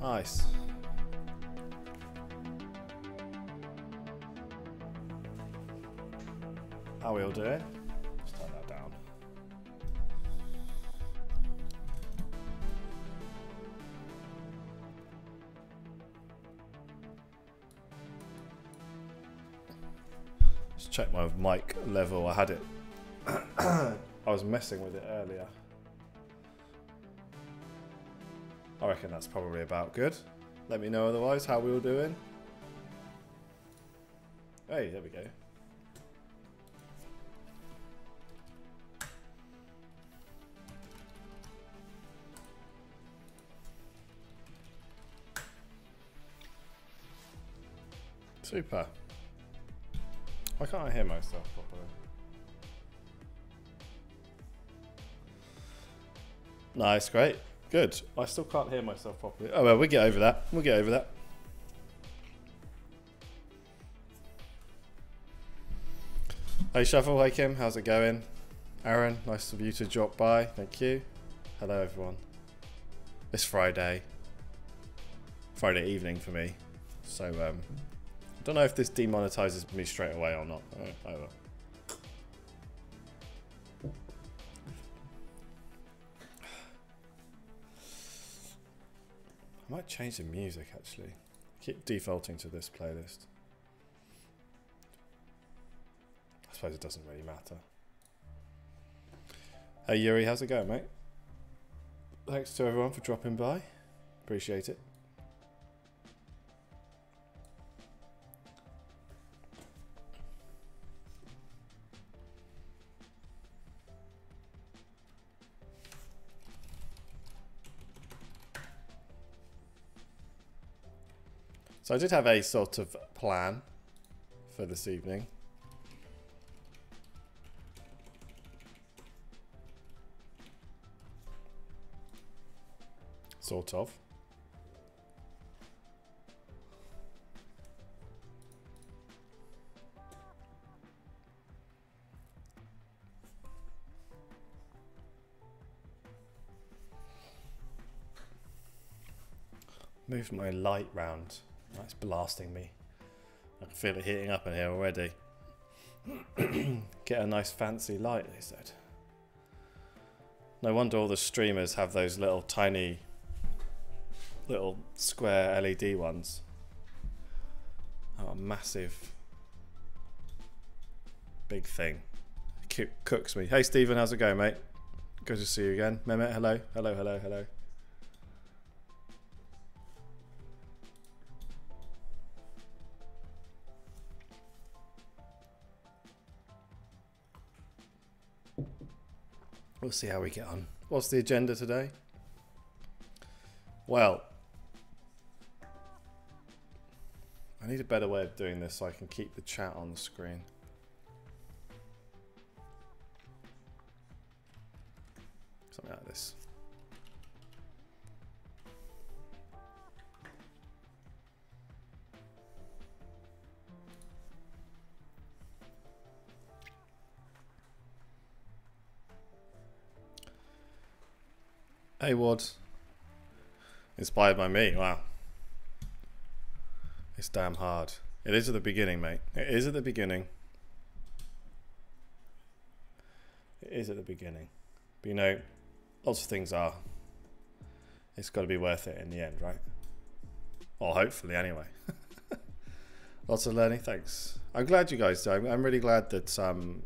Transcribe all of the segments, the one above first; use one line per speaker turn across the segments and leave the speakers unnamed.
Nice. Nice. we will do it. Mic level. I had it. I was messing with it earlier. I reckon that's probably about good. Let me know otherwise how we all doing. Hey, there we go. Super. Why can't I hear myself properly? Nice, great. Good. I still can't hear myself properly. Oh well, we'll get over that. We'll get over that. Hey Shuffle, hey Kim, how's it going? Aaron, nice of you to drop by. Thank you. Hello everyone. It's Friday. Friday evening for me. So um don't know if this demonetizes me straight away or not. I might change the music actually. Keep defaulting to this playlist. I suppose it doesn't really matter. Hey Yuri, how's it going, mate? Thanks to everyone for dropping by. Appreciate it. So I did have a sort of plan for this evening. Sort of. Move my light round. That's blasting me. I can feel it heating up in here already. Get a nice fancy light, they said. No wonder all the streamers have those little tiny, little square LED ones. Oh, massive, big thing. cooks me. Hey, Stephen, how's it going, mate? Good to see you again. Mehmet, hello. Hello, hello, hello. We'll see how we get on. What's the agenda today? Well, I need a better way of doing this so I can keep the chat on the screen. Hey, Ward. Inspired by me. Wow. It's damn hard. It is at the beginning, mate. It is at the beginning. It is at the beginning. But you know, lots of things are. It's got to be worth it in the end, right? Or hopefully, anyway. lots of learning. Thanks. I'm glad you guys I'm really glad that um,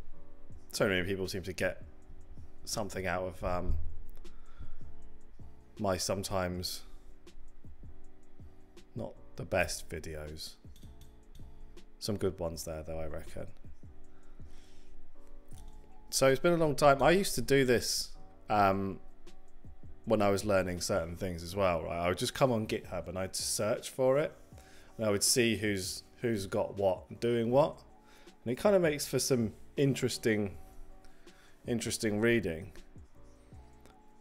so many people seem to get something out of um, my sometimes not the best videos. Some good ones there, though, I reckon. So it's been a long time. I used to do this um, when I was learning certain things as well. Right? I would just come on GitHub and I'd search for it, and I would see who's who's got what, doing what, and it kind of makes for some interesting, interesting reading.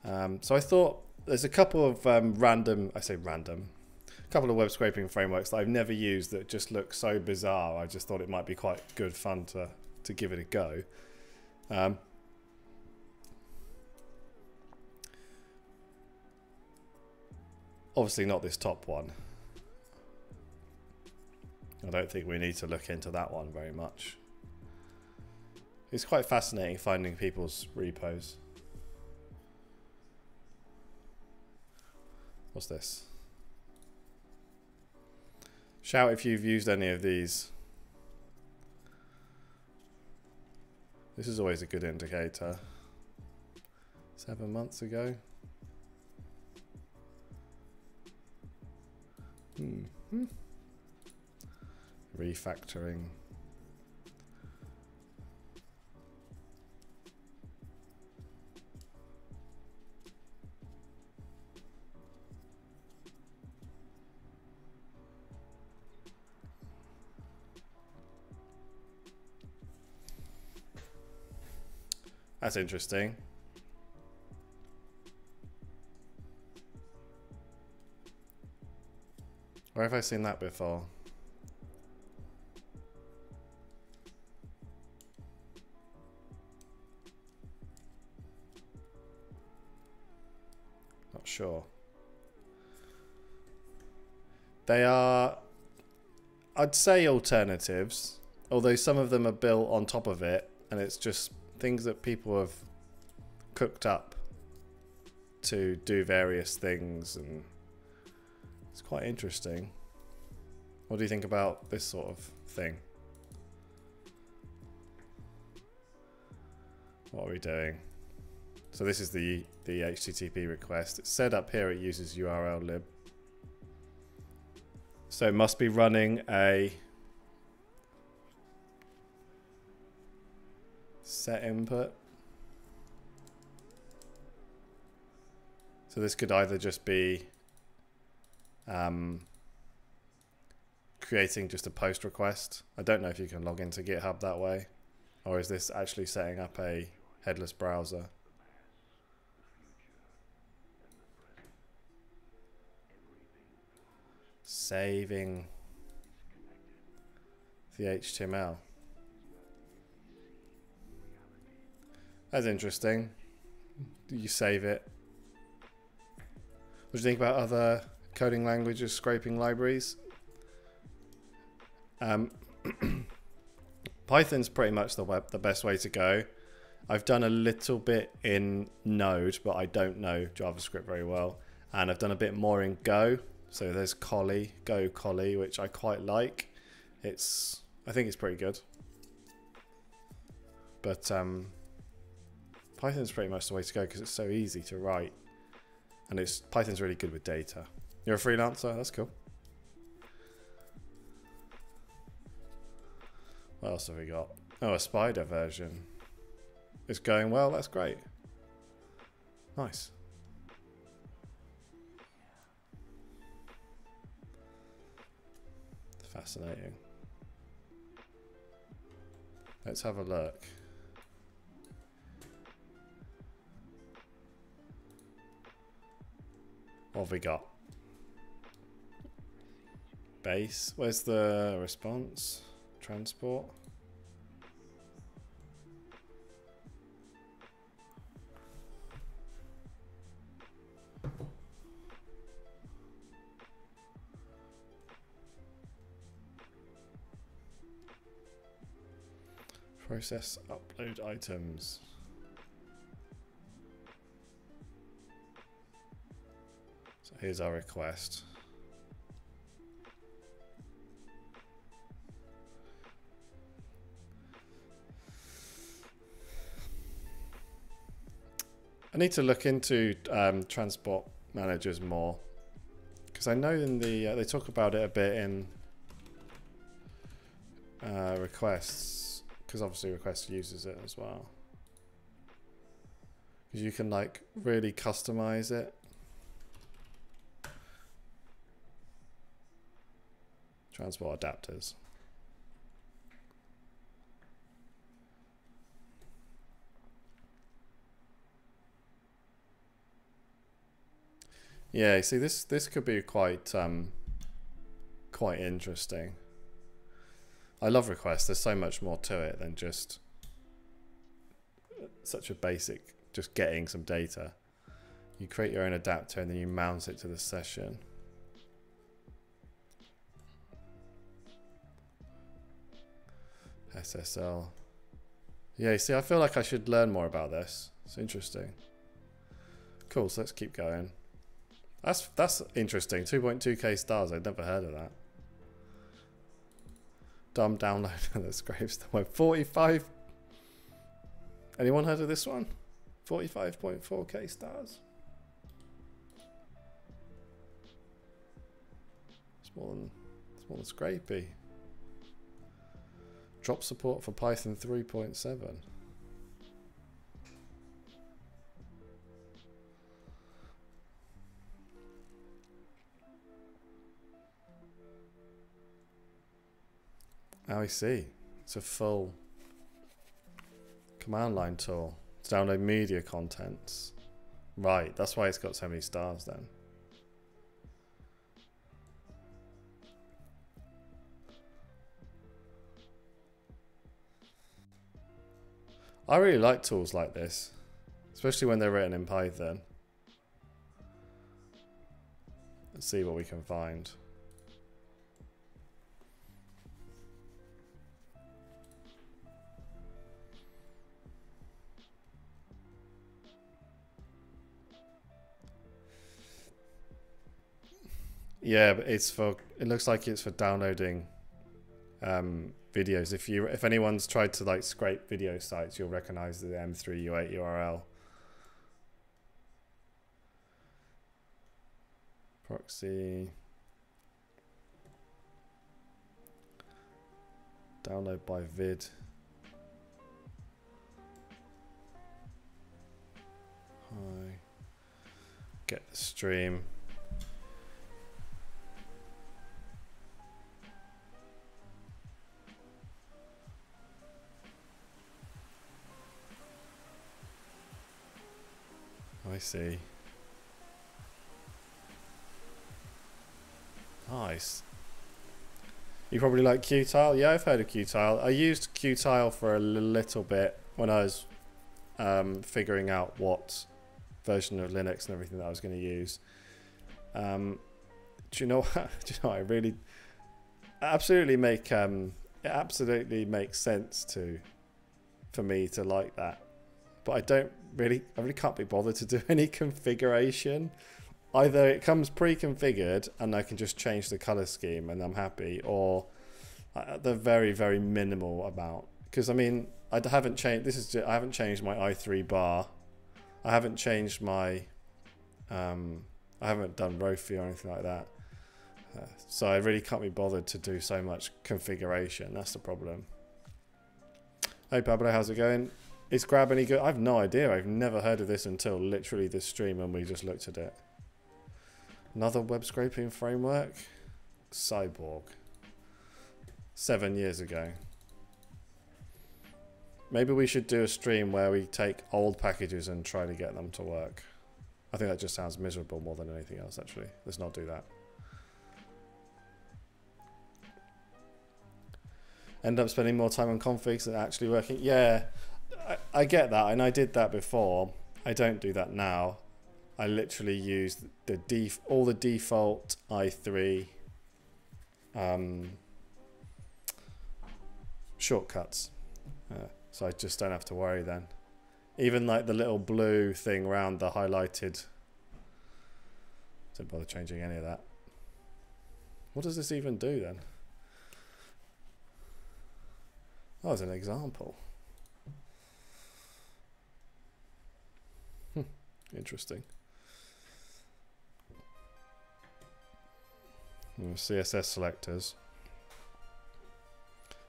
Um, so I thought there's a couple of um, random, I say random, a couple of web scraping frameworks that I've never used that just look so bizarre. I just thought it might be quite good fun to, to give it a go. Um, Obviously not this top one. I don't think we need to look into that one very much. It's quite fascinating finding people's repos. What's this? Shout if you've used any of these. This is always a good indicator. Seven months ago. Hmm. hmm. Refactoring. That's interesting. Where have I seen that before? Not sure. They are, I'd say alternatives, although some of them are built on top of it and it's just things that people have cooked up to do various things and it's quite interesting. What do you think about this sort of thing? What are we doing? So this is the, the HTTP request. It's set up here, it uses URL lib. So it must be running a set input. So this could either just be um, creating just a post request. I don't know if you can log into GitHub that way. Or is this actually setting up a headless browser? Saving the HTML. That's interesting. You save it. What do you think about other coding languages scraping libraries? Um, Python's pretty much the web, the best way to go. I've done a little bit in Node, but I don't know JavaScript very well. And I've done a bit more in Go. So there's Colly, Go Colly, which I quite like. It's, I think it's pretty good. But um, Python's pretty much the way to go because it's so easy to write. And it's Python's really good with data. You're a freelancer? That's cool. What else have we got? Oh, a spider version. It's going well, that's great. Nice. Fascinating. Let's have a look. What have we got? Base. Where's the response? Transport. Process upload items. Here's our request. I need to look into um, transport managers more because I know in the uh, they talk about it a bit in uh, requests because obviously request uses it as well because you can like really customize it transport adapters. Yeah, see this this could be quite um quite interesting. I love requests. There's so much more to it than just such a basic just getting some data. You create your own adapter and then you mount it to the session. SSL. Yeah, you see, I feel like I should learn more about this. It's interesting. Cool, so let's keep going. That's that's interesting. 2.2k stars. I'd never heard of that. Dumb download that scrapes the web. 45. Anyone heard of this one? 45.4k stars. It's more than it's more than Scrapy. Drop support for Python 3.7. Oh, I see. It's a full command line tool to download media contents. Right, that's why it's got so many stars then. I really like tools like this, especially when they're written in Python. Let's see what we can find. Yeah, but it's for. It looks like it's for downloading um, videos. If you, if anyone's tried to like scrape video sites, you'll recognize the M3U8 URL. Proxy. Download by vid. Hi. Get the stream. See. Nice. You probably like Qtile? Yeah, I've heard of Qtile. I used Qtile for a little bit when I was um, figuring out what version of Linux and everything that I was going to use. Um, do you know what? do you know I really absolutely make um, it absolutely makes sense to for me to like that, but I don't really, I really can't be bothered to do any configuration. Either it comes pre-configured and I can just change the color scheme and I'm happy, or uh, the very, very minimal amount. Because I mean, I haven't changed. This is I haven't changed my i3 bar. I haven't changed my. Um, I haven't done Rofi or anything like that. Uh, so I really can't be bothered to do so much configuration. That's the problem. Hey Pablo, how's it going? Is Grab any good? I've no idea. I've never heard of this until literally this stream and we just looked at it. Another web scraping framework? Cyborg. Seven years ago. Maybe we should do a stream where we take old packages and try to get them to work. I think that just sounds miserable more than anything else, actually. Let's not do that. End up spending more time on configs than actually working. Yeah, I, get that, and I did that before. I don't do that now. I literally use the def all the default i3 um, shortcuts, uh, so I just don't have to worry then. Even like the little blue thing around the highlighted. Don't bother changing any of that. What does this even do then? Oh, as an example. Interesting. CSS selectors.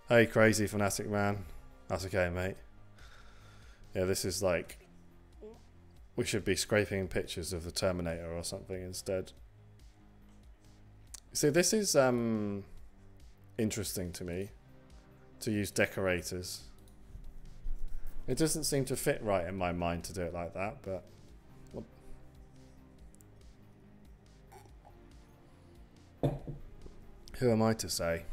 Hey, crazy fanatic man. That's okay, mate. Yeah, this is like... We should be scraping pictures of the Terminator or something instead. See, this is um, interesting to me. To use decorators. It doesn't seem to fit right in my mind to do it like that, but... Who am I to say?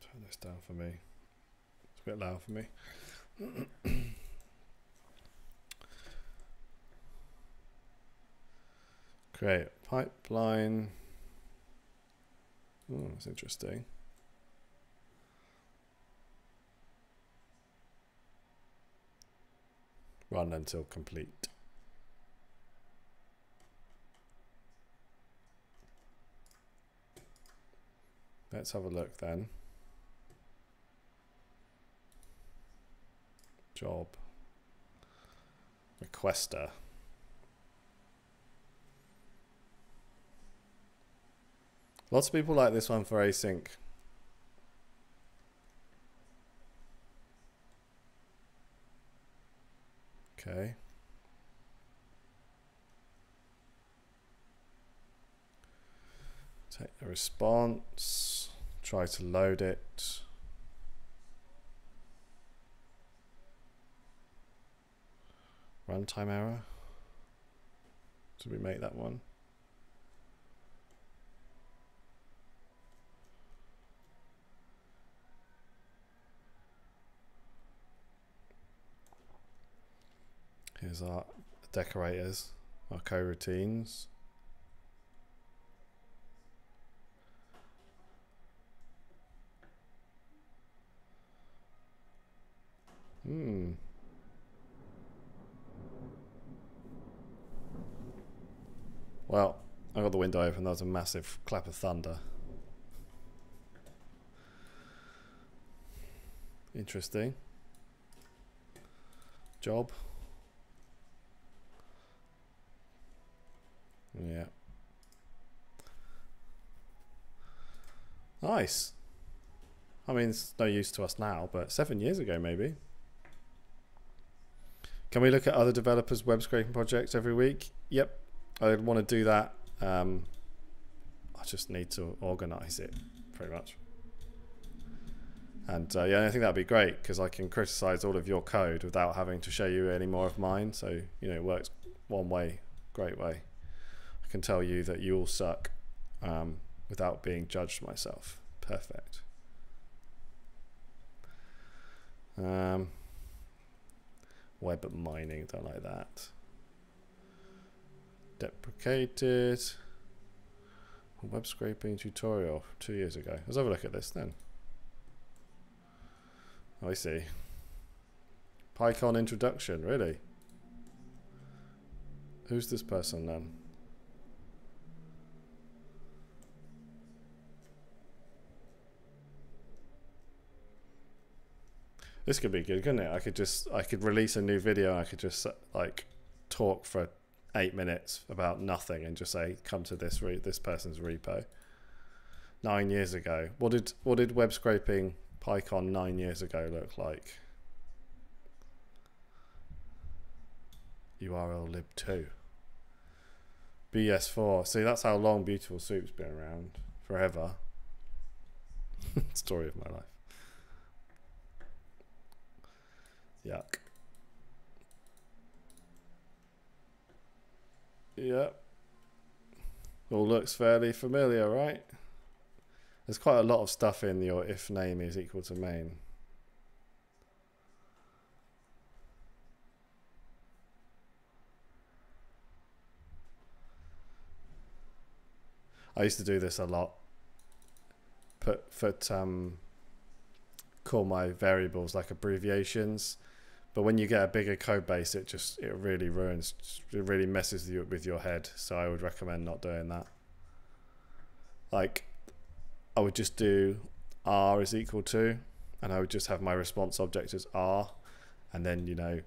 Turn this down for me. It's a bit loud for me. Create pipeline. Oh, that's interesting. Run until complete. Let's have a look then. Job. Requester. Lots of people like this one for async. Okay. Take the response, try to load it. Runtime error. Did we make that one? Here's our decorators, our coroutines. Hmm. Well, I got the window open. That was a massive clap of thunder. Interesting. Job. Yeah. Nice. I mean, it's no use to us now, but seven years ago, maybe. Can we look at other developers' web scraping projects every week? Yep, I'd want to do that. Um, I just need to organize it, pretty much. And uh, yeah, I think that'd be great because I can criticize all of your code without having to show you any more of mine. So you know, it works one way, great way. I can tell you that you all suck um, without being judged myself. Perfect. Um, web mining, don't like that. Deprecated. Web scraping tutorial two years ago. Let's have a look at this then. Oh, I see. PyCon introduction, really? Who's this person then? This could be good, couldn't it? I could just I could release a new video. I could just like talk for eight minutes about nothing and just say, "Come to this re- this person's repo." Nine years ago, what did what did web scraping PyCon nine years ago look like? URL lib two. BS4. See, that's how long Beautiful Soup's been around. Forever. Story of my life. Yuck. Yep. All looks fairly familiar, right? There's quite a lot of stuff in your if name is equal to main. I used to do this a lot. Put put um call my variables like abbreviations but when you get a bigger code base, it just it really ruins, it really messes you with your head. So I would recommend not doing that. Like, I would just do r is equal to, and I would just have my response object as r, and then you know.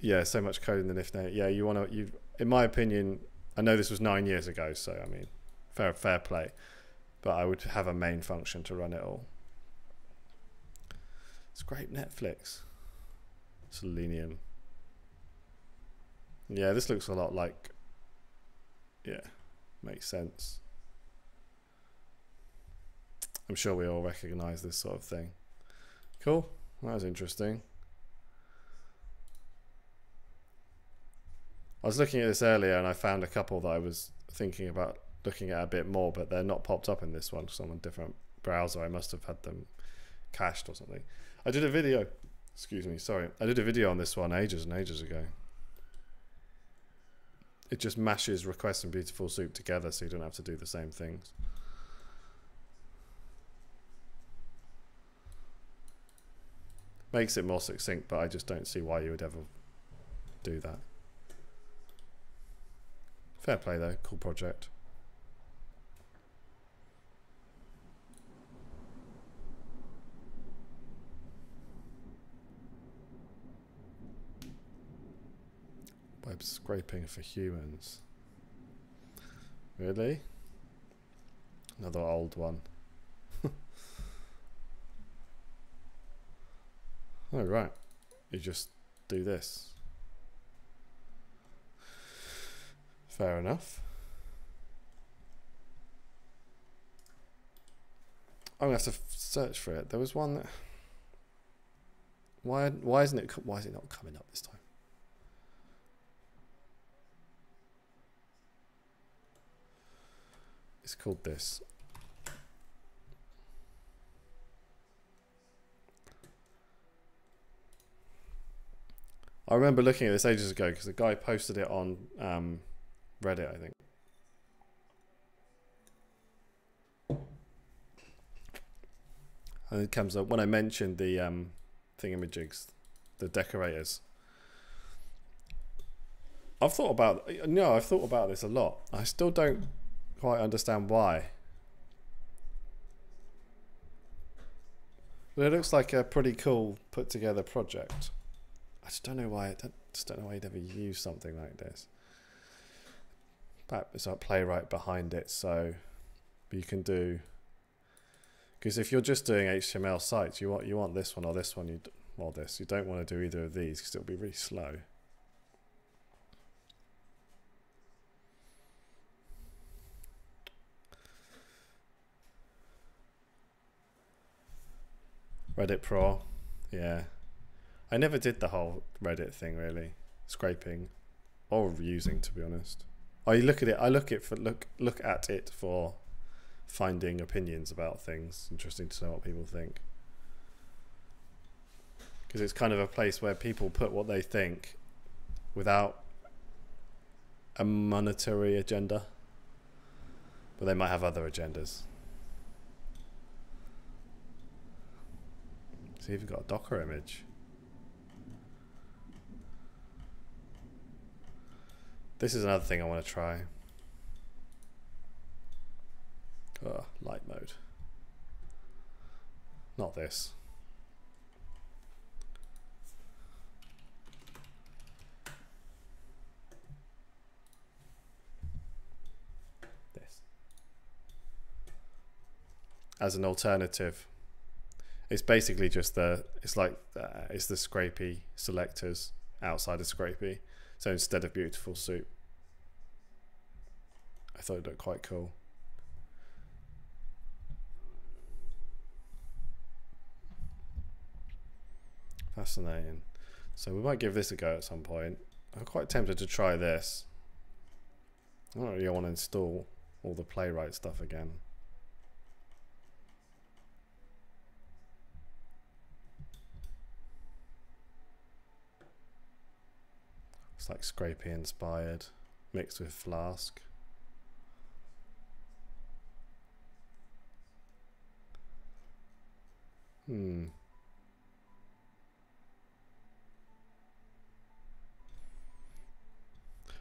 Yeah, so much code in the if name. Yeah, you want to you. In my opinion, I know this was nine years ago, so I mean, fair fair play, but I would have a main function to run it all. It's great Netflix. Selenium. Yeah, this looks a lot like. Yeah, makes sense. I'm sure we all recognize this sort of thing. Cool. That was interesting. I was looking at this earlier and I found a couple that I was thinking about looking at a bit more, but they're not popped up in this one because I'm on a different browser. I must have had them cached or something. I did a video. Excuse me. Sorry, I did a video on this one ages and ages ago. It just mashes request and beautiful soup together, so you don't have to do the same things. Makes it more succinct, but I just don't see why you would ever do that. Fair play though, cool project. Web scraping for humans. Really? Another old one. oh right. You just do this. Fair enough. I'm gonna have to search for it. There was one that. Why? Why isn't it? Why is it not coming up this time? It's called this. I remember looking at this ages ago because the guy posted it on um, Reddit, I think. And it comes up when I mentioned the um, thingamajigs, the decorators. I've thought about no, I've thought about this a lot. I still don't quite understand why. But it looks like a pretty cool put together project. I just don't know why. I just don't know why you'd ever use something like this. But it's like playwright behind it, so you can do. Because if you're just doing HTML sites, you want you want this one or this one, you or this. You don't want to do either of these because it'll be really slow. Reddit Pro, yeah. I never did the whole Reddit thing really, scraping or using to be honest. I look at it. I look it for look look at it for finding opinions about things. Interesting to know what people think because it's kind of a place where people put what they think without a monetary agenda, but they might have other agendas. You've got a Docker image. This is another thing I want to try. Oh, light mode. Not this. This. As an alternative. It's basically just the, it's like, uh, it's the Scrapy selectors outside of Scrapy. So instead of beautiful soup, I thought it looked quite cool. Fascinating. So we might give this a go at some point. I'm quite tempted to try this. I don't really want to install all the playwright stuff again. Like Scrapy inspired, mixed with Flask. Hmm.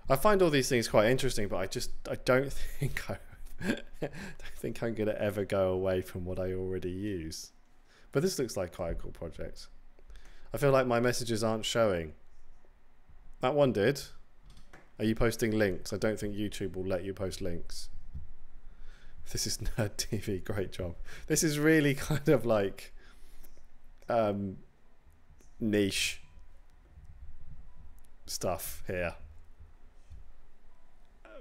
I find all these things quite interesting, but I just I don't think I don't think I'm gonna ever go away from what I already use. But this looks like quite a cool project. I feel like my messages aren't showing. That one did. Are you posting links? I don't think YouTube will let you post links. This is Nerd TV. Great job. This is really kind of like um, niche stuff here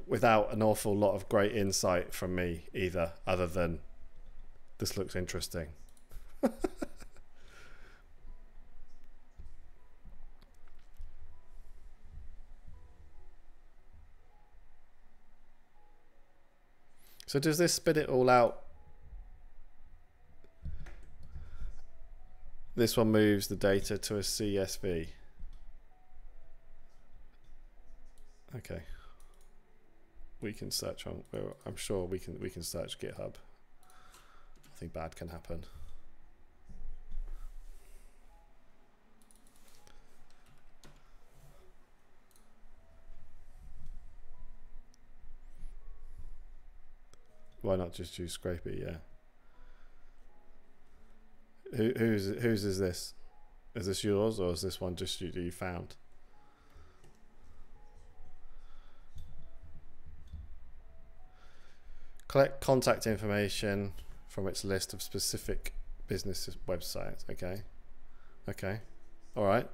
without an awful lot of great insight from me either, other than this looks interesting. So does this spit it all out this one moves the data to a CSV. Okay. We can search on. I'm sure we can. We can search GitHub. Nothing bad can happen. Why not just use Scrapy? Yeah. Who, who's whose is this? Is this yours or is this one just you, you found? Collect contact information from its list of specific business websites. Okay. Okay. All right.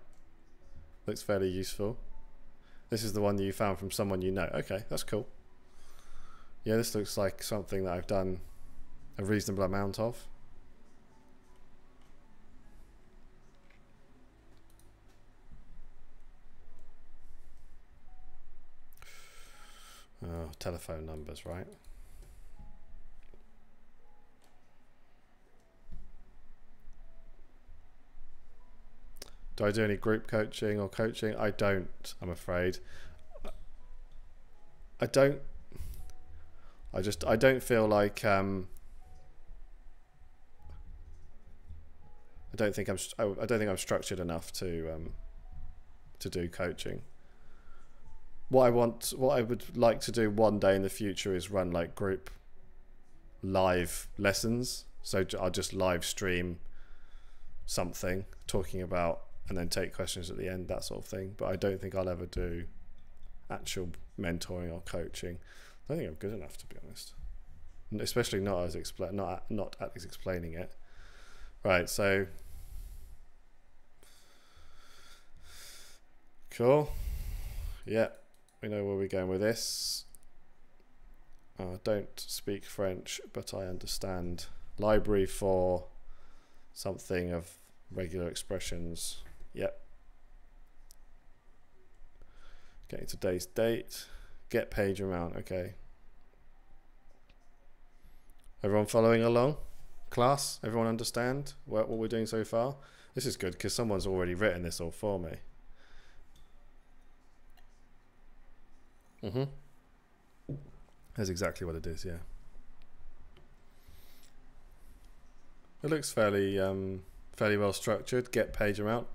Looks fairly useful. This is the one that you found from someone you know. Okay, that's cool. Yeah, this looks like something that I've done a reasonable amount of. Oh, telephone numbers, right? Do I do any group coaching or coaching? I don't, I'm afraid. I don't I just I don't feel like um I don't think I'm I don't think I'm structured enough to um to do coaching what I want, what I would like to do one day in the future is run like group live lessons. So I'll just live stream something talking about and then take questions at the end, that sort of thing. But I don't think I'll ever do actual mentoring or coaching. I don't think I'm good enough to be honest, especially not as explain not not as explaining it. Right, so cool. Yeah. We know where we're going with this. I uh, don't speak French, but I understand. Library for something of regular expressions. Yep. Getting today's date. Get page amount. Okay. Everyone following along? Class? Everyone understand what, what we're doing so far? This is good because someone's already written this all for me. Mm-hmm. That's exactly what it is, yeah. It looks fairly um, fairly well structured. Get page amount,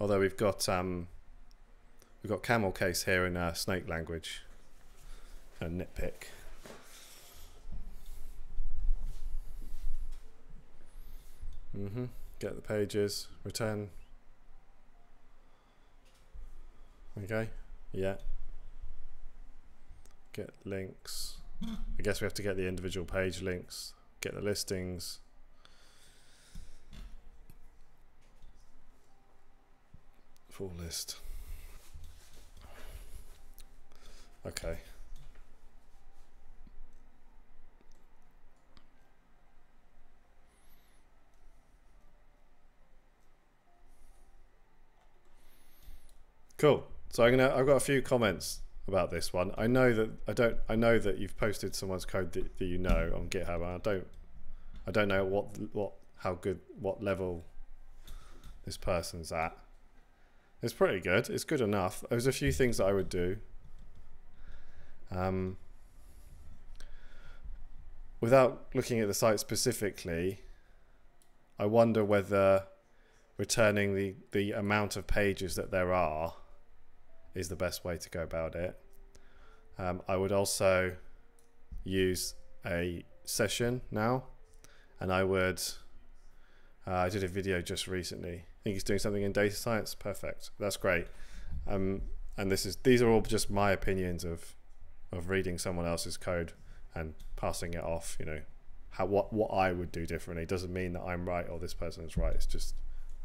although we've got um, we've got camel case here in uh, snake language. And nitpick. Mm-hmm. Get the pages. Return. Okay. Yeah get links. I guess we have to get the individual page links, get the listings. Full list. Okay. Cool. So I'm gonna. I've got a few comments about this one. I know that I don't. I know that you've posted someone's code that, that you know on GitHub, I don't. I don't know what what how good what level this person's at. It's pretty good. It's good enough. There's a few things that I would do. Um, without looking at the site specifically, I wonder whether returning the, the amount of pages that there are is the best way to go about it. Um, I would also use a session now, and I would. Uh, I did a video just recently. I think he's doing something in data science. Perfect. That's great. Um, and this is these are all just my opinions of of reading someone else's code and passing it off. You know, how what what I would do differently doesn't mean that I'm right or this person is right. It's just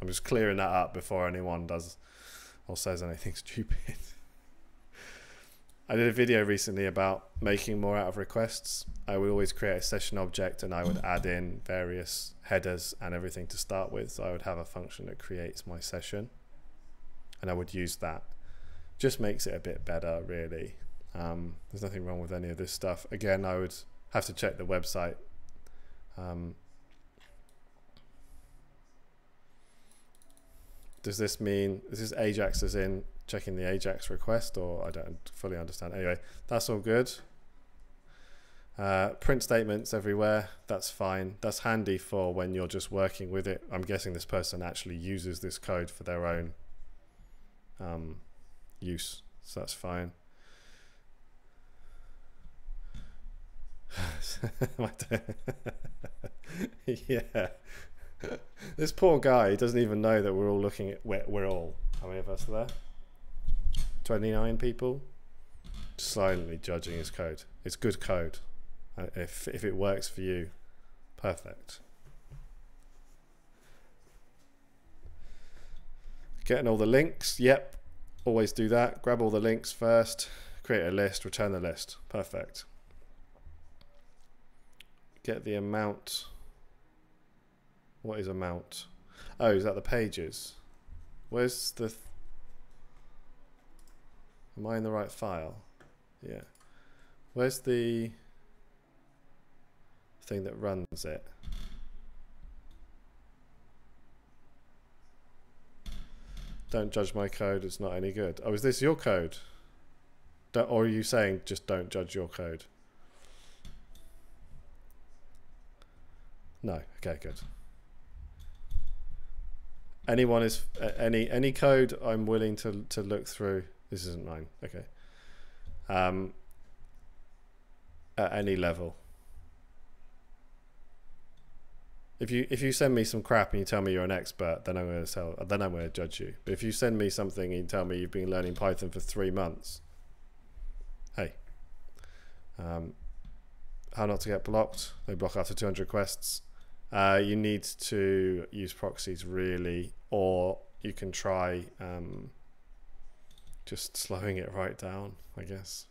I'm just clearing that up before anyone does or says anything stupid. I did a video recently about making more out of requests. I would always create a session object and I would add in various headers and everything to start with. So I would have a function that creates my session and I would use that. Just makes it a bit better, really. Um, there's nothing wrong with any of this stuff. Again, I would have to check the website. Um, does this mean this is Ajax as in checking the Ajax request, or I don't fully understand. Anyway, that's all good. Uh, print statements everywhere. That's fine. That's handy for when you're just working with it. I'm guessing this person actually uses this code for their own um, use, so that's fine. yeah. this poor guy doesn't even know that we're all looking at we're, we're all how many of us are there? 29 people? Silently judging his code. It's good code. Uh, if if it works for you perfect. Getting all the links yep always do that. Grab all the links first create a list return the list. Perfect. Get the amount what is amount? Oh, is that the pages? Where's the... Th Am I in the right file? Yeah. Where's the thing that runs it? Don't judge my code, it's not any good. Oh, is this your code? Don't, or are you saying just don't judge your code? No, okay, good anyone is uh, any any code I'm willing to to look through. This isn't mine. Okay. Um, at any level. If you if you send me some crap and you tell me you're an expert, then I'm going to tell then I'm going to judge you. But if you send me something and you tell me you've been learning Python for three months, hey, um, how not to get blocked? They block after 200 requests. Uh, you need to use proxies really, or you can try um, just slowing it right down, I guess.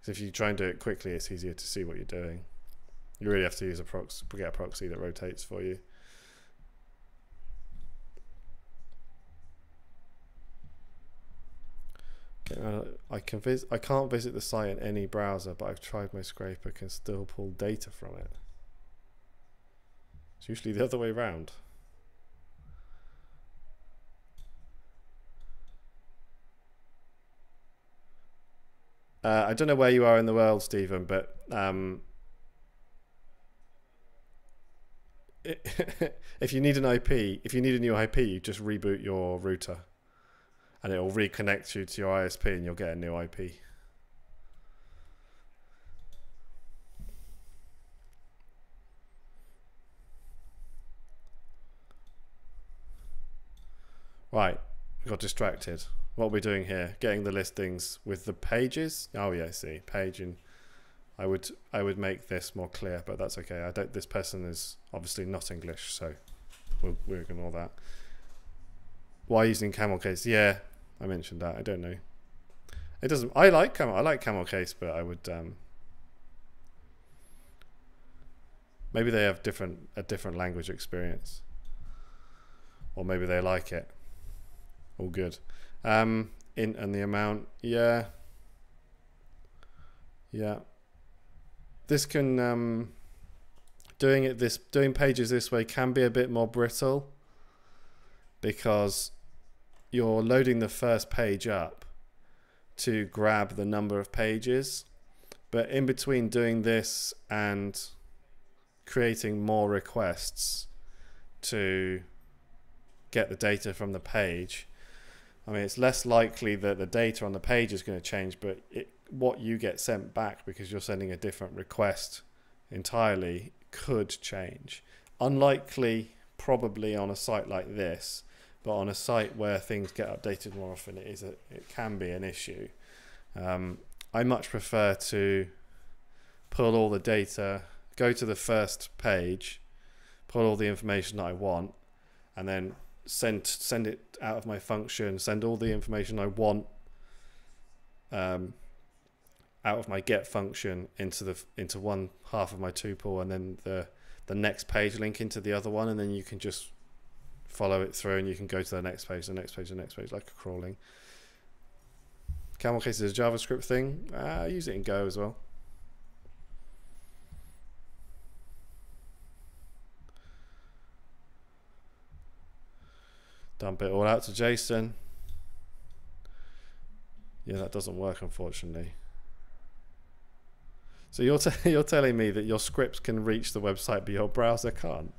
Because if you try and do it quickly, it's easier to see what you're doing. You really have to use a proxy, get a proxy that rotates for you. I can visit. I can't visit the site in any browser, but I've tried my scraper. Can still pull data from it. It's usually the other way around. Uh, I don't know where you are in the world, Stephen, but um, if you need an IP, if you need a new IP, you just reboot your router and it will reconnect you to your ISP and you'll get a new IP. Right, got distracted. What are we doing here? Getting the listings with the pages? Oh yeah, I see. Paging. I would I would make this more clear, but that's okay. I don't. This person is obviously not English, so we'll, we'll ignore that. Why using camel case? Yeah, I mentioned that. I don't know. It doesn't. I like camel. I like camel case, but I would. Um, maybe they have different a different language experience, or maybe they like it all good. Um, and the amount, yeah, yeah. This can um, doing it this doing pages this way can be a bit more brittle because you're loading the first page up to grab the number of pages, but in between doing this and creating more requests to get the data from the page I mean, it's less likely that the data on the page is going to change, but it, what you get sent back because you're sending a different request entirely could change. Unlikely, probably on a site like this, but on a site where things get updated more often, it is a, it can be an issue. Um, I much prefer to pull all the data, go to the first page, pull all the information that I want, and then send send it out of my function, send all the information I want um, out of my get function into the into one half of my tuple, and then the the next page link into the other one, and then you can just follow it through, and you can go to the next page, the next page, the next page, like a crawling. Camel case is a JavaScript thing. Uh, I use it in Go as well. Dump it all out to JSON. Yeah, that doesn't work, unfortunately. So you're you're telling me that your scripts can reach the website, but your browser can't.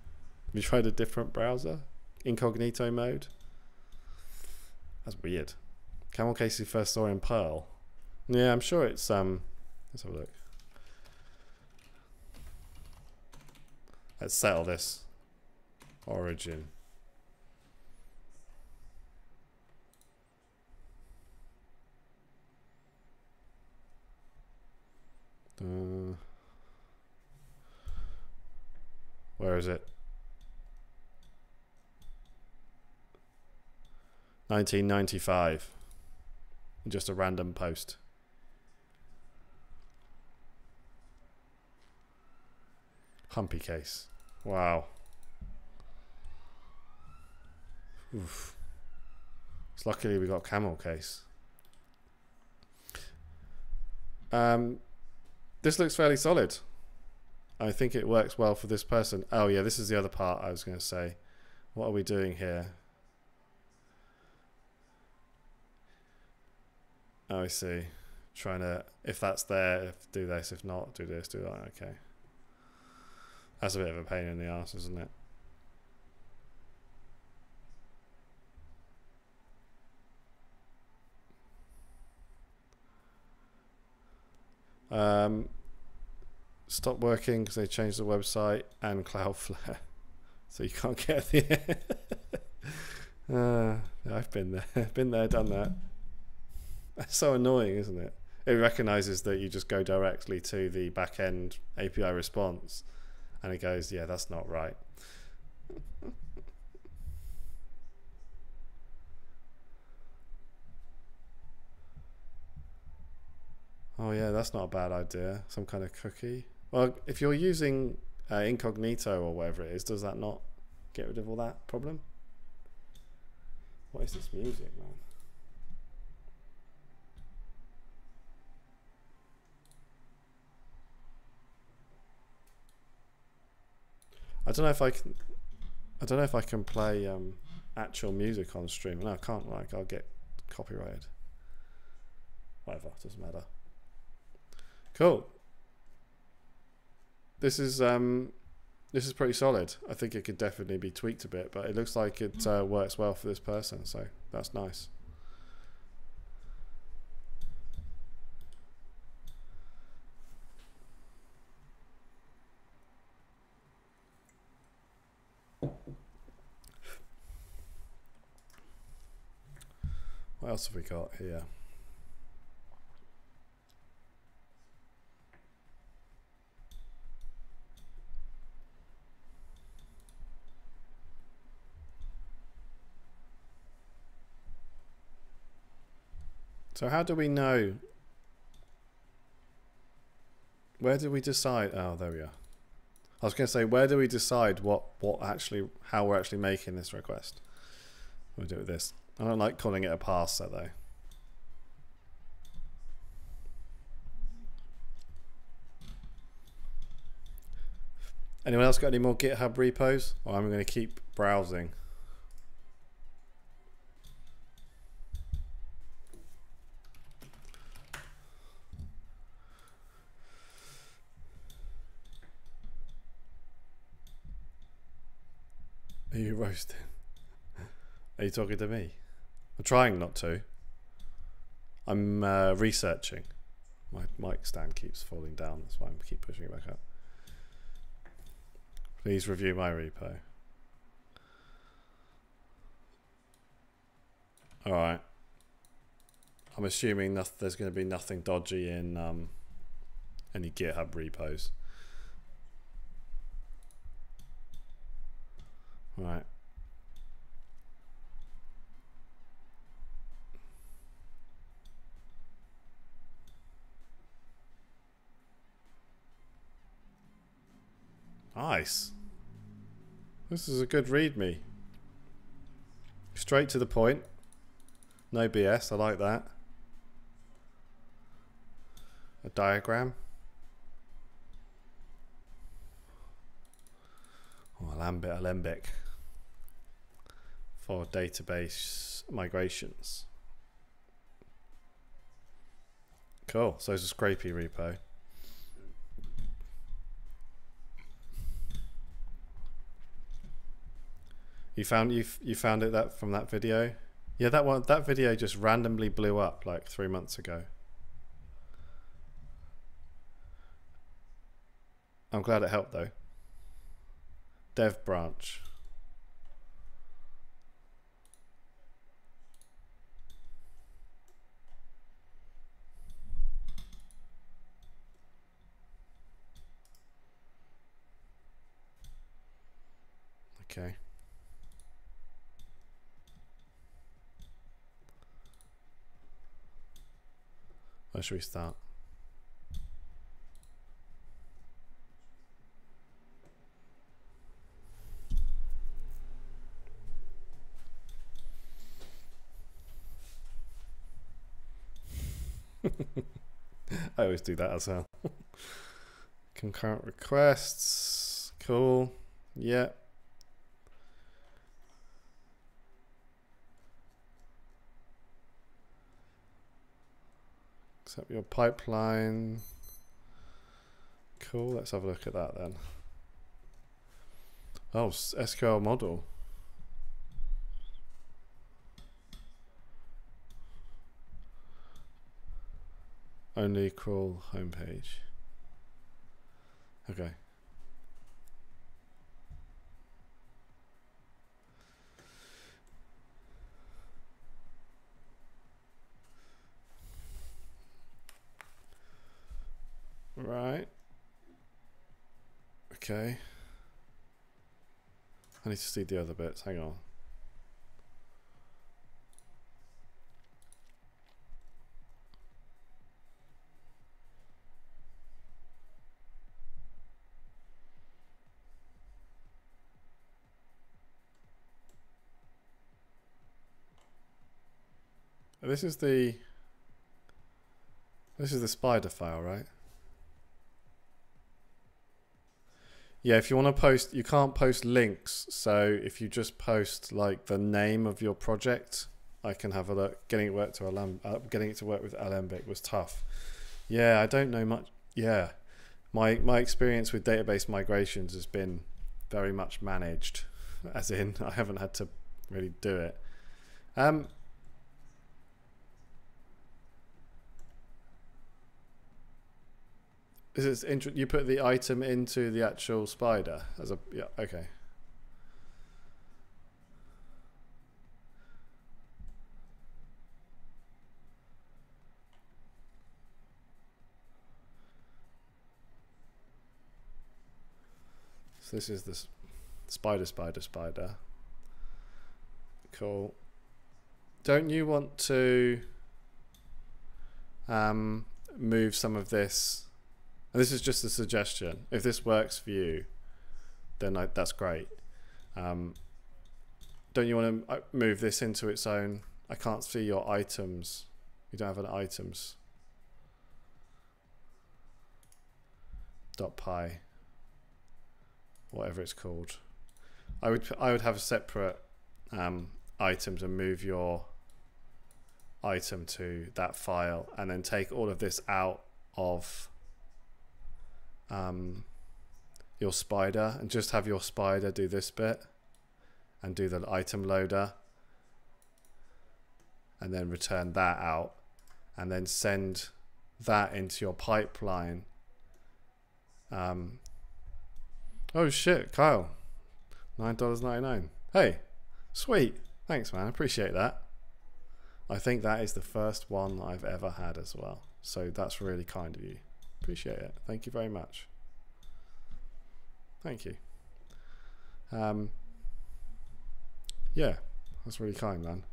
Have you tried a different browser, incognito mode? That's weird. Camel Casey first saw in Perl. Yeah, I'm sure it's um. Let's have a look. Let's settle this. Origin. Uh, where is it? 1995. Just a random post. Humpy case. Wow. Oof. It's luckily we got camel case. Um, this looks fairly solid. I think it works well for this person. Oh yeah, this is the other part I was going to say. What are we doing here? Oh, I see. Trying to, if that's there, if do this. If not, do this, do that. Okay. That's a bit of a pain in the ass, isn't it? Um, stopped working because they changed the website and Cloudflare, so you can't get the. uh, I've been there, been there, done that. That's so annoying, isn't it? It recognizes that you just go directly to the backend API response, and it goes, "Yeah, that's not right." Oh yeah, that's not a bad idea. Some kind of cookie. Well, if you're using uh, incognito or whatever it is, does that not get rid of all that problem? What is this music, man? I don't know if I can. I don't know if I can play um, actual music on stream. No, I can't. Like, I'll get copyrighted. Whatever, doesn't matter. Cool. This is um, this is pretty solid. I think it could definitely be tweaked a bit, but it looks like it uh, works well for this person, so that's nice. What else have we got here? So how do we know? Where do we decide? Oh, there we are. I was going to say, where do we decide what what actually how we're actually making this request? We'll do it with this. I don't like calling it a parser though. Anyone else got any more GitHub repos? Or I'm going to keep browsing. Are you roasting? Are you talking to me? I'm trying not to. I'm uh, researching. My mic stand keeps falling down. That's why I keep pushing it back up. Please review my repo. All right. I'm assuming that there's going to be nothing dodgy in um, any GitHub repos. Right. Nice. This is a good readme. Straight to the point. No BS, I like that. A diagram. Oh, Alembic, Alembic. For database migrations. Cool. So it's a Scrapy repo. You found you you found it that from that video? Yeah, that one that video just randomly blew up like three months ago. I'm glad it helped though. Dev branch. Okay. Where should we start? I always do that as well. Concurrent requests. Cool. Yeah. Set your pipeline. Cool. Let's have a look at that then. Oh, SQL model. Only crawl homepage. Okay. Right. Okay. I need to see the other bits. Hang on. This is the this is the spider file, right? Yeah, if you want to post, you can't post links. So if you just post like the name of your project, I can have a look. Getting it work to Alembic, uh, getting it to work with Alembic was tough. Yeah, I don't know much. Yeah, my my experience with database migrations has been very much managed, as in I haven't had to really do it. Um, Is it int- you put the item into the actual spider as a yeah okay. So this is the spider, spider, spider. Cool. Don't you want to um, move some of this and this is just a suggestion. If this works for you, then I, that's great. Um, don't you want to uh, move this into its own? I can't see your items. You don't have an items. Dot py, whatever it's called. I would I would have a separate um, items and move your item to that file, and then take all of this out of um, your spider and just have your spider do this bit and do the item loader and then return that out and then send that into your pipeline. Um, oh shit, Kyle, $9.99. Hey, sweet. Thanks, man. Appreciate that. I think that is the first one I've ever had as well. So that's really kind of you. Appreciate it. Thank you very much. Thank you. Um, yeah, that's really kind, man.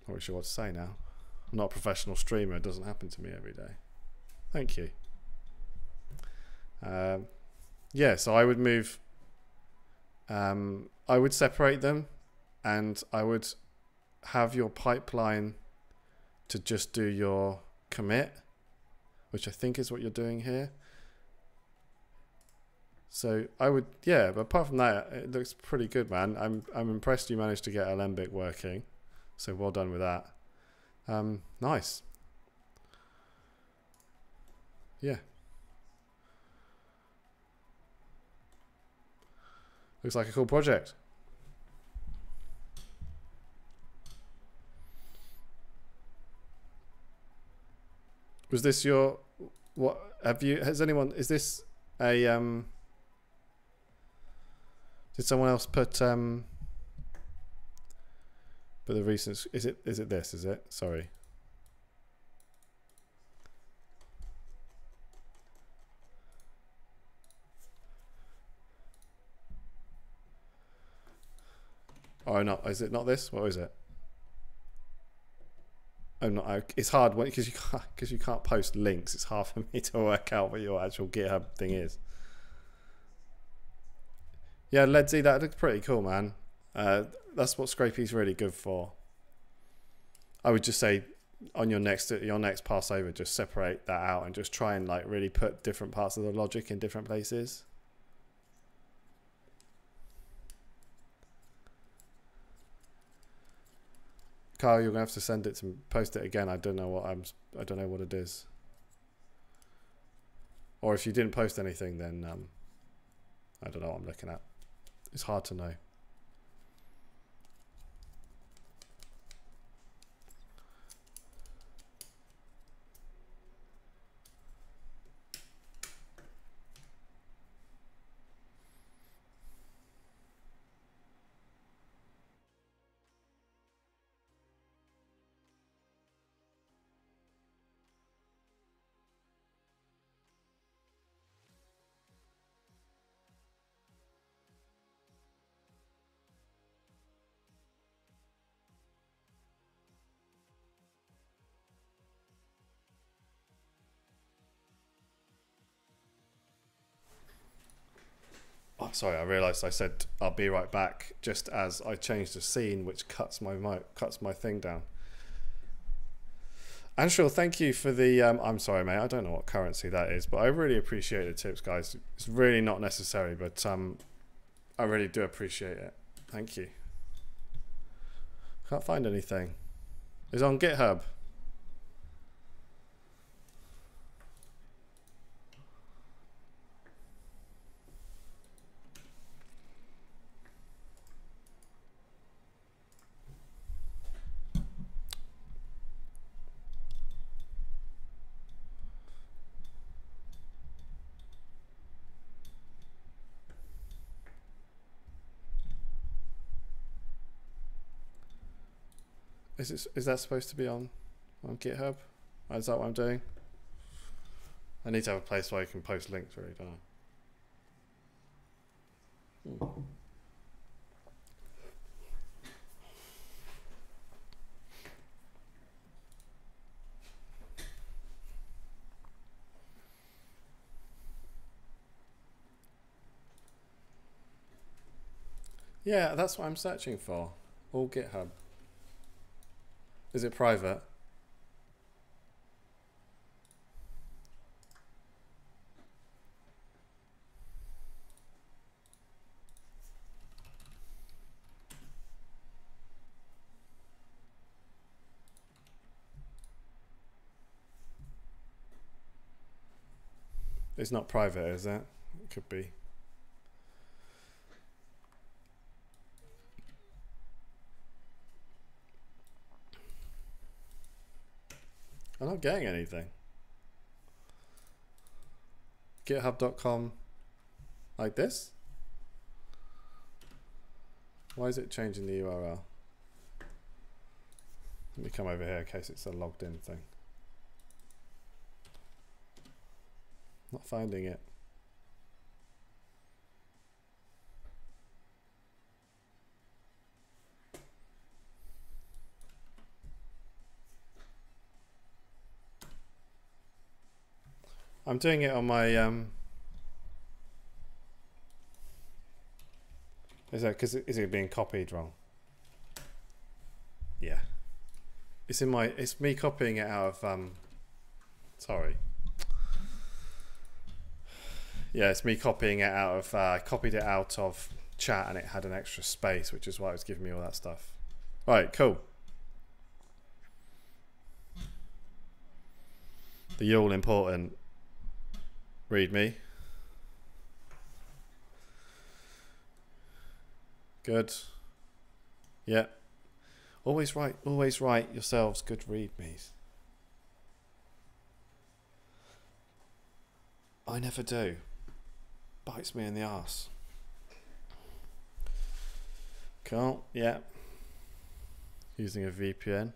Not really sure what to say now. I'm not a professional streamer. It doesn't happen to me every day. Thank you. Um, yeah, so I would move. Um, I would separate them, and I would have your pipeline to just do your commit which I think is what you're doing here. So I would, yeah. But apart from that, it looks pretty good, man. I'm I'm impressed you managed to get Alembic working. So well done with that. Um, nice. Yeah. Looks like a cool project. Was this your what have you has anyone is this a um did someone else put um but the recent is it is it this is it sorry Oh, no, is it not this? What is it? Oh, no, it's hard because you can't because you can't post links. It's hard for me to work out what your actual GitHub thing is. Yeah, Ledsy, that looks pretty cool, man. Uh, that's what Scrapy's really good for. I would just say on your next your next pass over, just separate that out and just try and like really put different parts of the logic in different places. Carl, you're gonna have to send it to post it again. I don't know what I'm. I don't know what it is. Or if you didn't post anything, then um, I don't know what I'm looking at. It's hard to know. Sorry, I realised I said I'll be right back just as I changed the scene, which cuts my cuts my thing down. Anshul, thank you for the. Um, I'm sorry, mate. I don't know what currency that is, but I really appreciate the tips, guys. It's really not necessary, but um, I really do appreciate it. Thank you. Can't find anything. It's on GitHub. Is it is that supposed to be on on GitHub? Is that what I'm doing? I need to have a place where I can post links, really, don't I? Hmm. Yeah, that's what I'm searching for. All GitHub. Is it private? It's not private, is it? It could be. I'm not getting anything. GitHub.com like this? Why is it changing the URL? Let me come over here in case it's a logged in thing. Not finding it. I'm doing it on my um Is that because is it being copied wrong? Yeah. It's in my it's me copying it out of um sorry. Yeah, it's me copying it out of. Uh, copied it out of chat, and it had an extra space, which is why it was giving me all that stuff. All right, cool. The all important readme. Good. Yeah. Always write, always write yourselves good readmes. I never do. Bites me in the ass. Cool, yeah. Using a VPN.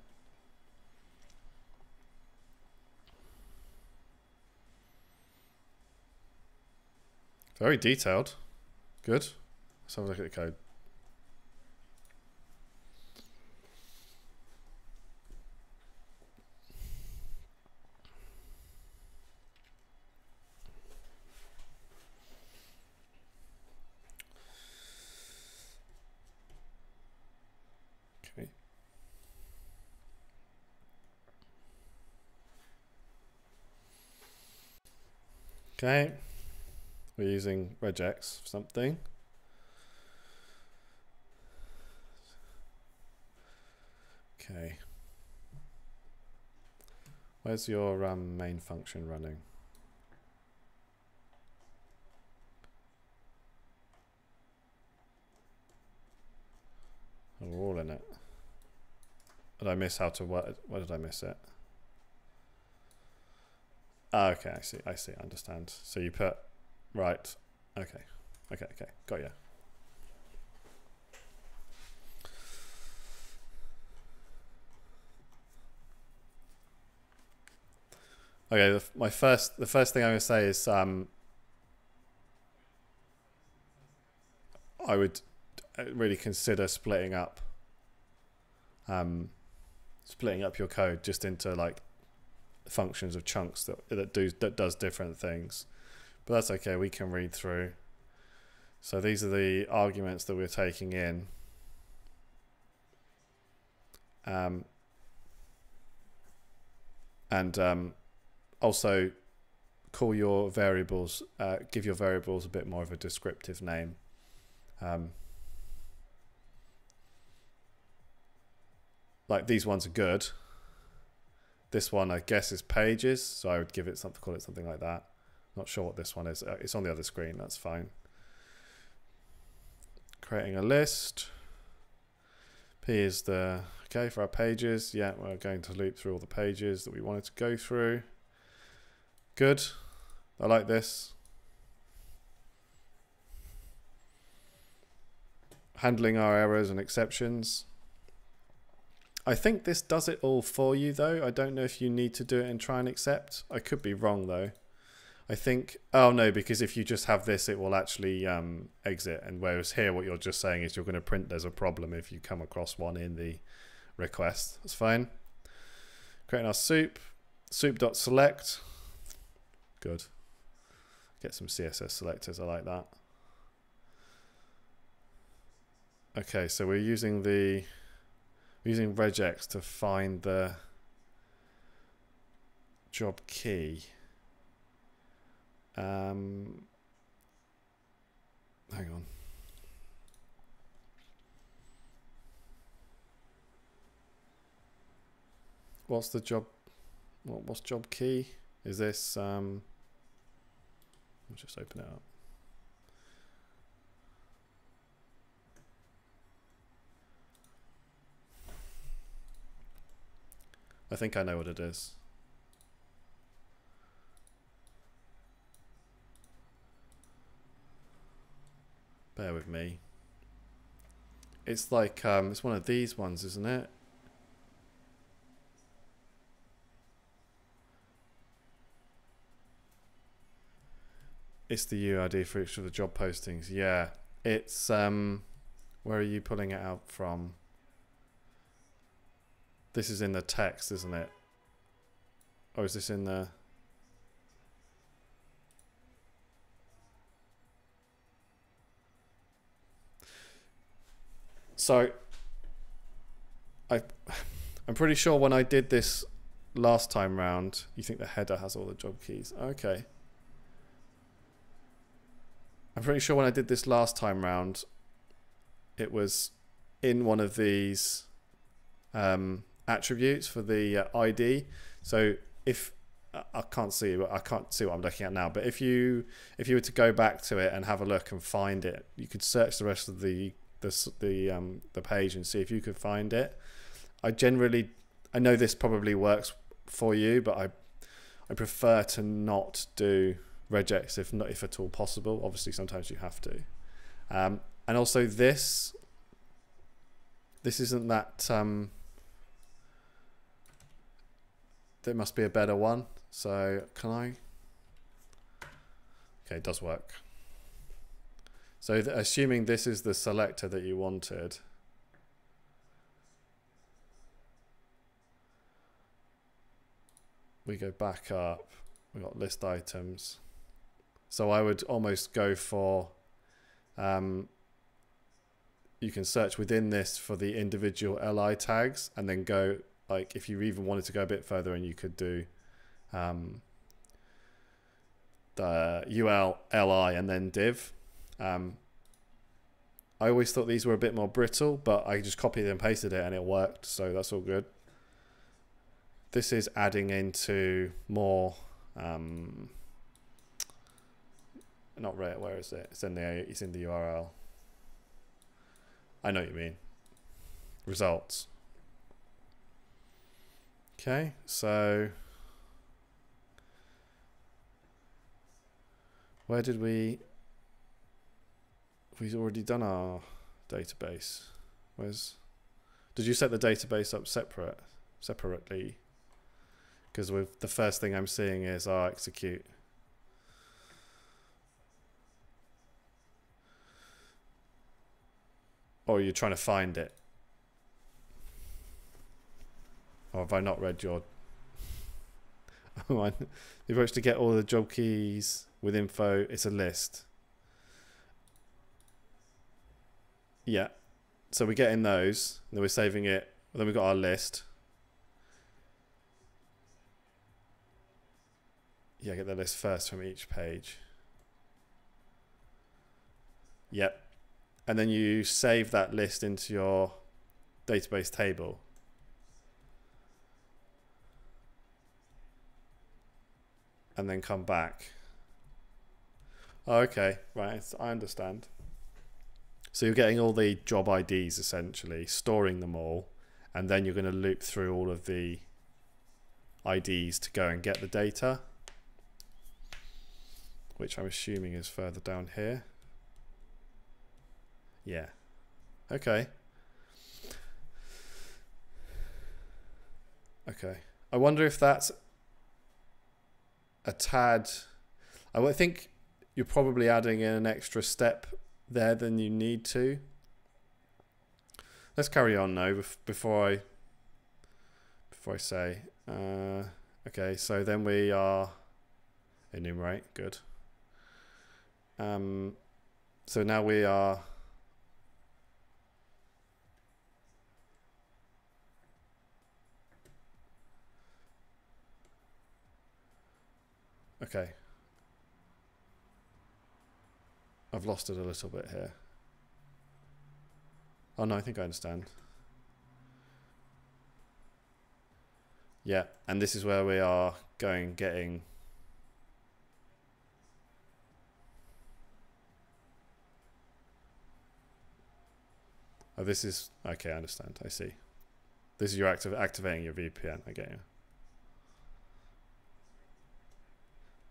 Very detailed. Good. Let's have a look at the code. Okay. We're using regex for something. Okay. Where's your um, main function running? We're all in it. Did I miss how to what? Where did I miss it? Ah, okay, I see. I see. I understand. So you put right. Okay. Okay. Okay. Got you. Okay, the, my first the first thing I'm going to say is um, I would uh, really consider splitting up um, splitting up your code just into like functions of chunks that that do that does different things. But that's okay, we can read through. So these are the arguments that we're taking in. Um, and um, also call your variables, uh, give your variables a bit more of a descriptive name. Um, like these ones are good. This one, I guess, is pages, so I would give it something, call it something like that. Not sure what this one is. Uh, it's on the other screen. That's fine. Creating a list. P is the okay for our pages. Yeah, we're going to loop through all the pages that we wanted to go through. Good. I like this. Handling our errors and exceptions. I think this does it all for you though. I don't know if you need to do it and try and accept. I could be wrong though. I think, oh no, because if you just have this, it will actually um, exit. And whereas here, what you're just saying is you're going to print there's a problem if you come across one in the request. That's fine. Creating our soup, soup.select. Good. Get some CSS selectors. I like that. Okay, so we're using the we're using regex to find the job key. Um, hang on. What's the job? What, what's job key? Is this um, I'll just open it up. I think I know what it is. Bear with me. It's like, um, it's one of these ones, isn't it? It's the UID for each of the job postings. Yeah, it's um, where are you pulling it out from? This is in the text, isn't it? Or is this in the? So, I, I'm pretty sure when I did this last time round, you think the header has all the job keys. Okay. I'm pretty sure when I did this last time round, it was in one of these um, attributes for the uh, ID. So if I can't see, I can't see what I'm looking at now. But if you if you were to go back to it and have a look and find it, you could search the rest of the the the um, the page and see if you could find it. I generally, I know this probably works for you, but I I prefer to not do regex if not if at all possible. Obviously, sometimes you have to. Um, and also this this isn't that um, there must be a better one. So can I? Okay, it does work. So assuming this is the selector that you wanted. We go back up, we got list items. So I would almost go for, um, you can search within this for the individual li tags and then go like if you even wanted to go a bit further and you could do um, the ul li and then div um, I always thought these were a bit more brittle but I just copied and pasted it and it worked so that's all good. This is adding into more um, not right where is it? It's in the it's in the URL I know what you mean. Results. Okay so Where did we... We've already done our database. Where's... Did you set the database up separate, separately? Because with the first thing I'm seeing is our execute. Or you're trying to find it. Or have I not read your... You've managed to get all the job keys with info, it's a list. Yeah. So we're getting those, then we're saving it, then we've got our list. Yeah, get the list first from each page. Yep. And then you save that list into your database table. And then come back. Oh, okay, right. I understand. So you're getting all the job IDs essentially, storing them all, and then you're going to loop through all of the IDs to go and get the data, which I'm assuming is further down here. Yeah. Okay. Okay. I wonder if that's a tad. I think you're probably adding in an extra step there than you need to. Let's carry on now before I before I say. Uh, okay, so then we are enumerate. Good. Um, so now we are. Okay. I've lost it a little bit here. Oh no, I think I understand. Yeah, and this is where we are going, getting... Oh, this is... Okay, I understand. I see. This is your active activating your VPN. I get you.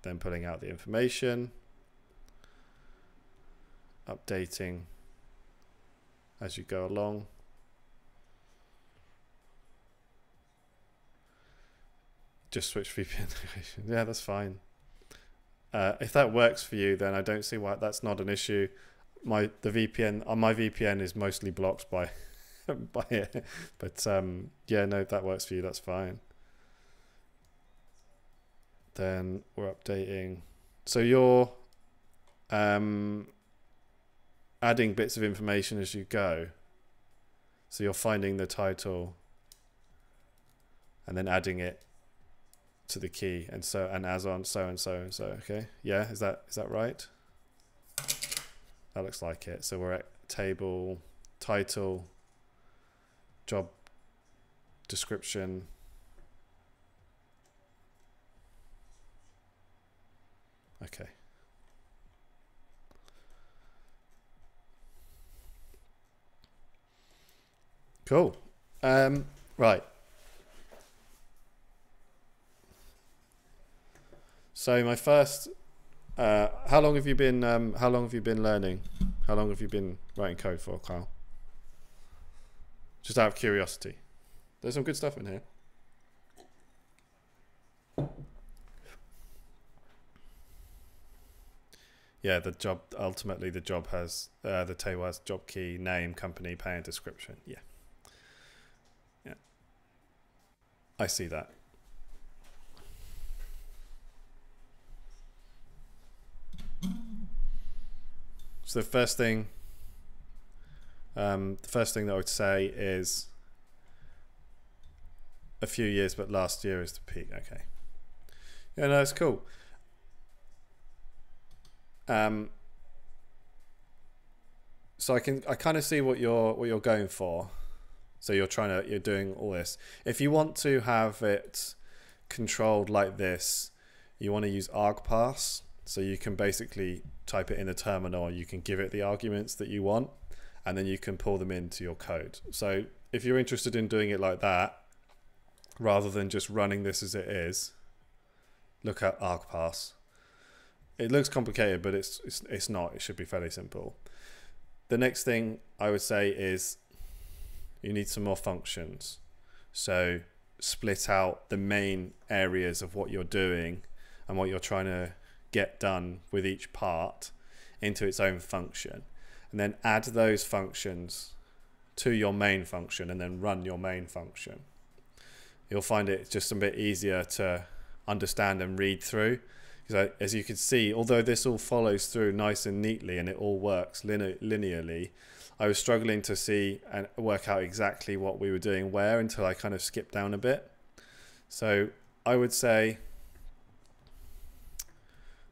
Then pulling out the information updating as you go along. Just switch VPN location. Yeah, that's fine. Uh, if that works for you, then I don't see why that's not an issue. My the VPN on uh, my VPN is mostly blocked by by it, but um, yeah, no, if that works for you. That's fine. Then we're updating. So you're um, adding bits of information as you go. So you're finding the title and then adding it to the key and so and as on so and so and so okay yeah is that is that right That looks like it. So we're at table, title, job description. Okay. Cool. Um, right. So my first, uh, how long have you been? Um, how long have you been learning? How long have you been writing code for, Kyle? Just out of curiosity. There's some good stuff in here. Yeah, the job ultimately the job has uh, the table has job key, name, company, pay, and description. Yeah, yeah, I see that. So the first thing, um, the first thing that I would say is a few years, but last year is the peak. Okay. Yeah, no, it's cool. Um, so I can I kind of see what you're what you're going for. So you're trying to you're doing all this. If you want to have it controlled like this, you want to use argparse. So you can basically type it in the terminal. You can give it the arguments that you want, and then you can pull them into your code. So if you're interested in doing it like that, rather than just running this as it is, look at argparse. It looks complicated, but it's, it's it's not. It should be fairly simple. The next thing I would say is you need some more functions. So split out the main areas of what you're doing and what you're trying to get done with each part into its own function. And then add those functions to your main function and then run your main function you'll find it just a bit easier to understand and read through. Because as you can see, although this all follows through nice and neatly and it all works linearly, I was struggling to see and work out exactly what we were doing where until I kind of skipped down a bit. So I would say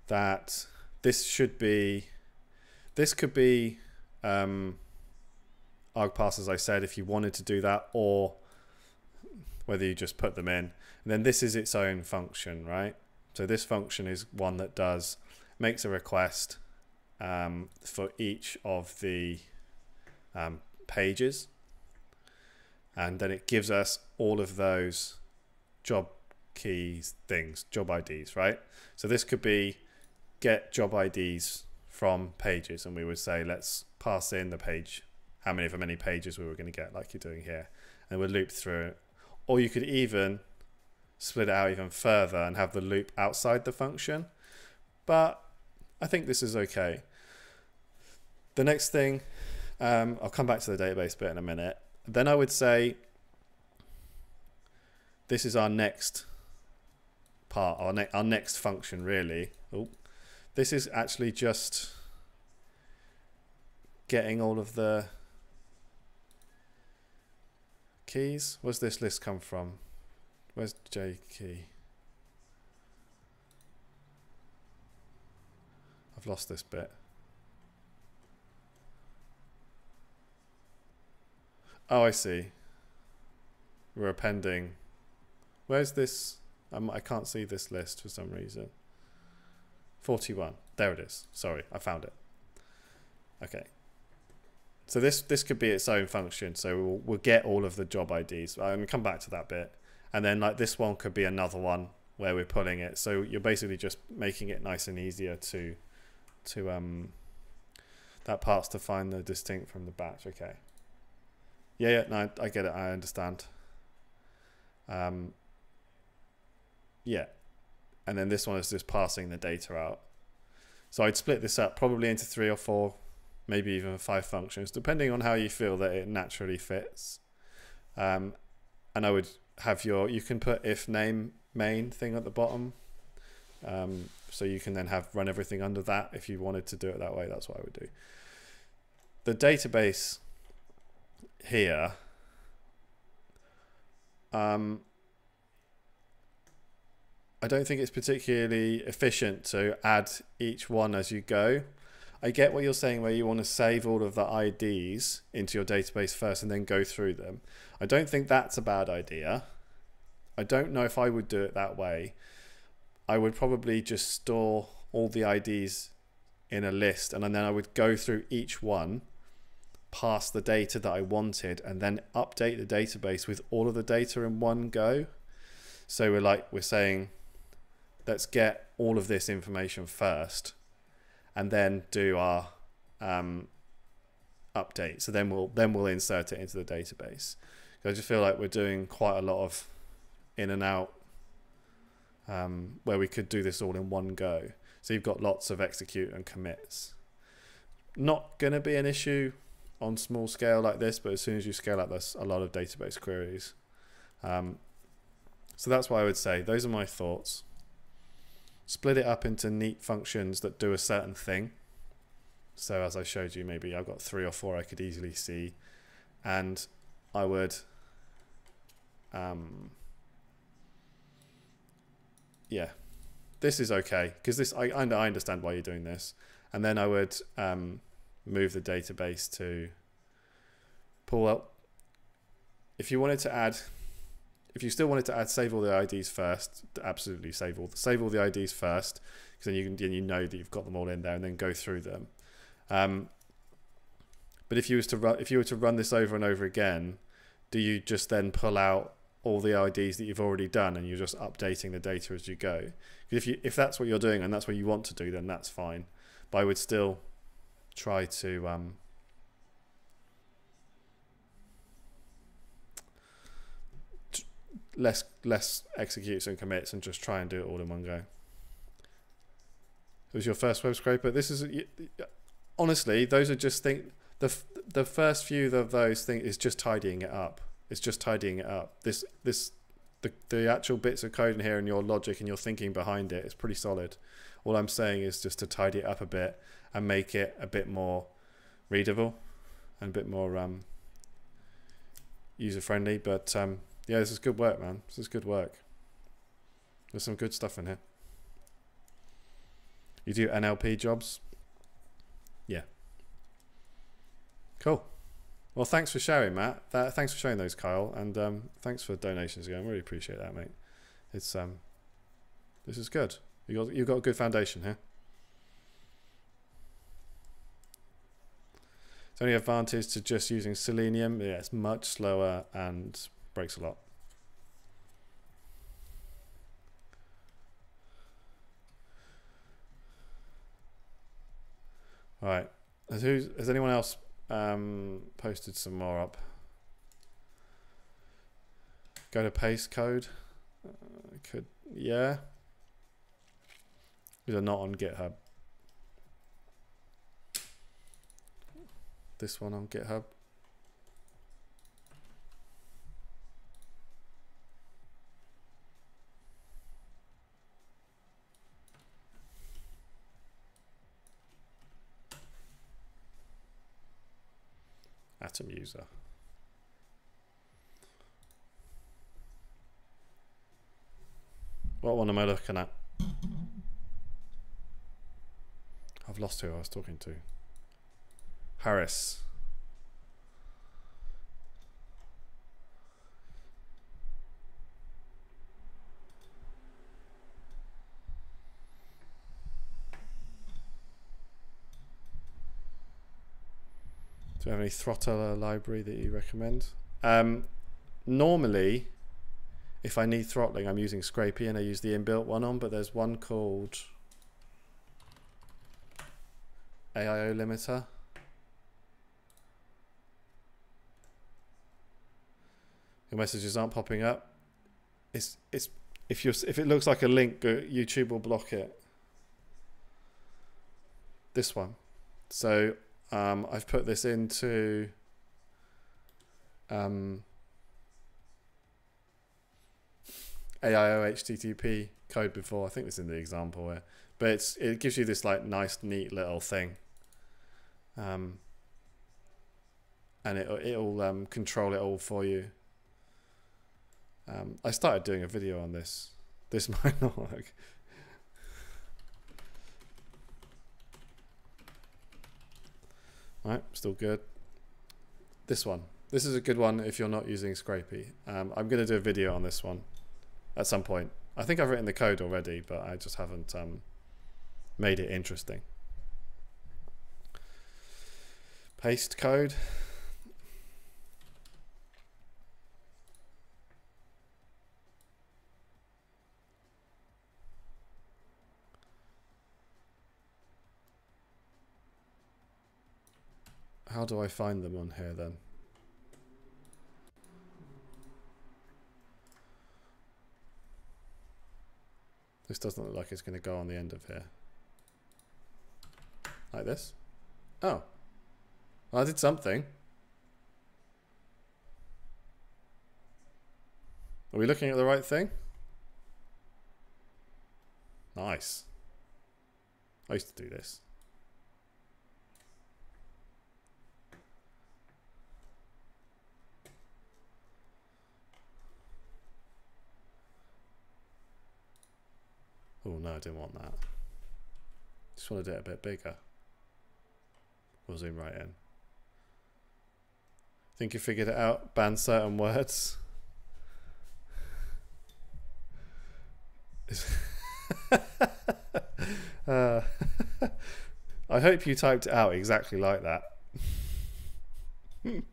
that this should be, this could be um, argparse, as I said, if you wanted to do that, or whether you just put them in. And then this is its own function, right? So this function is one that does makes a request um, for each of the um, pages, and then it gives us all of those job keys things, job IDs, right? So this could be get job IDs from pages, and we would say let's pass in the page, how many of many pages we were going to get, like you're doing here, and we'll loop through it. or you could even split it out even further and have the loop outside the function. But I think this is okay. The next thing, um, I'll come back to the database bit in a minute. Then I would say this is our next part, our, ne our next function really. Oh, this is actually just getting all of the Keys? Where's this list come from? Where's J key? I've lost this bit. Oh, I see. We're appending. Where's this? Um, I can't see this list for some reason. 41. There it is. Sorry, I found it. Okay. So this this could be its own function. So we'll, we'll get all of the job IDs. I'm gonna come back to that bit. And then like this one could be another one where we're pulling it. So you're basically just making it nice and easier to to um that part's to find the distinct from the batch. Okay. Yeah, yeah, no, I get it. I understand. Um, yeah. And then this one is just passing the data out. So I'd split this up probably into three or four maybe even five functions, depending on how you feel that it naturally fits. Um, and I would have your, you can put if name main thing at the bottom. Um, so you can then have run everything under that if you wanted to do it that way. That's what I would do. The database here, um, I don't think it's particularly efficient to add each one as you go. I get what you're saying where you want to save all of the IDs into your database first and then go through them. I don't think that's a bad idea. I don't know if I would do it that way. I would probably just store all the IDs in a list and then I would go through each one, pass the data that I wanted, and then update the database with all of the data in one go. So we're like, we're saying, let's get all of this information first and then do our um, update. So then we'll then we'll insert it into the database. I just feel like we're doing quite a lot of in and out um, where we could do this all in one go. So you've got lots of execute and commits. Not going to be an issue on small scale like this, but as soon as you scale up, there's a lot of database queries. Um, so that's why I would say those are my thoughts split it up into neat functions that do a certain thing. So as I showed you, maybe I've got three or four I could easily see, and I would, um, yeah, this is okay because this I I understand why you're doing this, and then I would um, move the database to pull up. If you wanted to add if you still wanted to add save all the IDs first, absolutely save all save all the IDs first, because then you can then you know that you've got them all in there, and then go through them. Um, but if you was to run if you were to run this over and over again, do you just then pull out all the IDs that you've already done and you're just updating the data as you go? If you if that's what you're doing and that's what you want to do, then that's fine. But I would still try to um, less less executes and commits and just try and do it all in one go. It was your first web scraper. This is honestly, those are just think the the first few of those things is just tidying it up. It's just tidying it up. This this the the actual bits of code in here and your logic and your thinking behind it is pretty solid. All I'm saying is just to tidy it up a bit and make it a bit more readable and a bit more um, user friendly. But um, yeah, this is good work, man. This is good work. There's some good stuff in here. You do NLP jobs? Yeah. Cool. Well, thanks for sharing, Matt. That, thanks for sharing those, Kyle, and um, thanks for donations again. Really appreciate that, mate. It's um, this is good. You got you got a good foundation here. It's only advantage to just using Selenium. Yeah, it's much slower and breaks a lot. All right. Has, who's, has anyone else um, posted some more up? Go to paste code. Uh, could yeah. These are not on GitHub. This one on GitHub. Atom user. What one am I looking at? I've lost who I was talking to. Harris. Do you have any Throttler library that you recommend? Um, normally, if I need throttling, I'm using Scrapy and I use the inbuilt one on, but there's one called AIO limiter. Your messages aren't popping up. It's it's if you if it looks like a link, YouTube will block it. This one. So um, I've put this into um, AIO HTTP code before. I think is in the example where, but it's it gives you this like nice, neat little thing, um, and it it'll um, control it all for you. Um, I started doing a video on this. This might not work. Right, still good. This one. This is a good one if you're not using Scrapy. Um, I'm going to do a video on this one at some point. I think I've written the code already, but I just haven't um, made it interesting. Paste code. How do I find them on here then? This doesn't look like it's going to go on the end of here. Like this? Oh. Well, I did something. Are we looking at the right thing? Nice. I used to do this. Oh no, I didn't want that. Just want to do it a bit bigger. We'll zoom right in. Think you figured it out? Ban certain words. uh, I hope you typed it out exactly like that.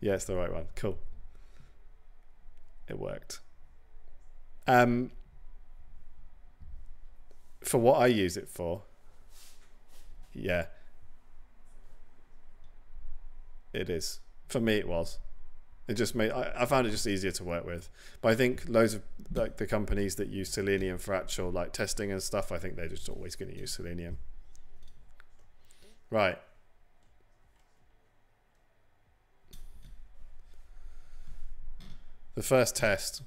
yeah, it's the right one. Cool. It worked. Um, for what I use it for, yeah, it is. For me, it was. It just made I, I found it just easier to work with. But I think loads of like the companies that use Selenium for actual like testing and stuff, I think they're just always going to use Selenium. Right. The first test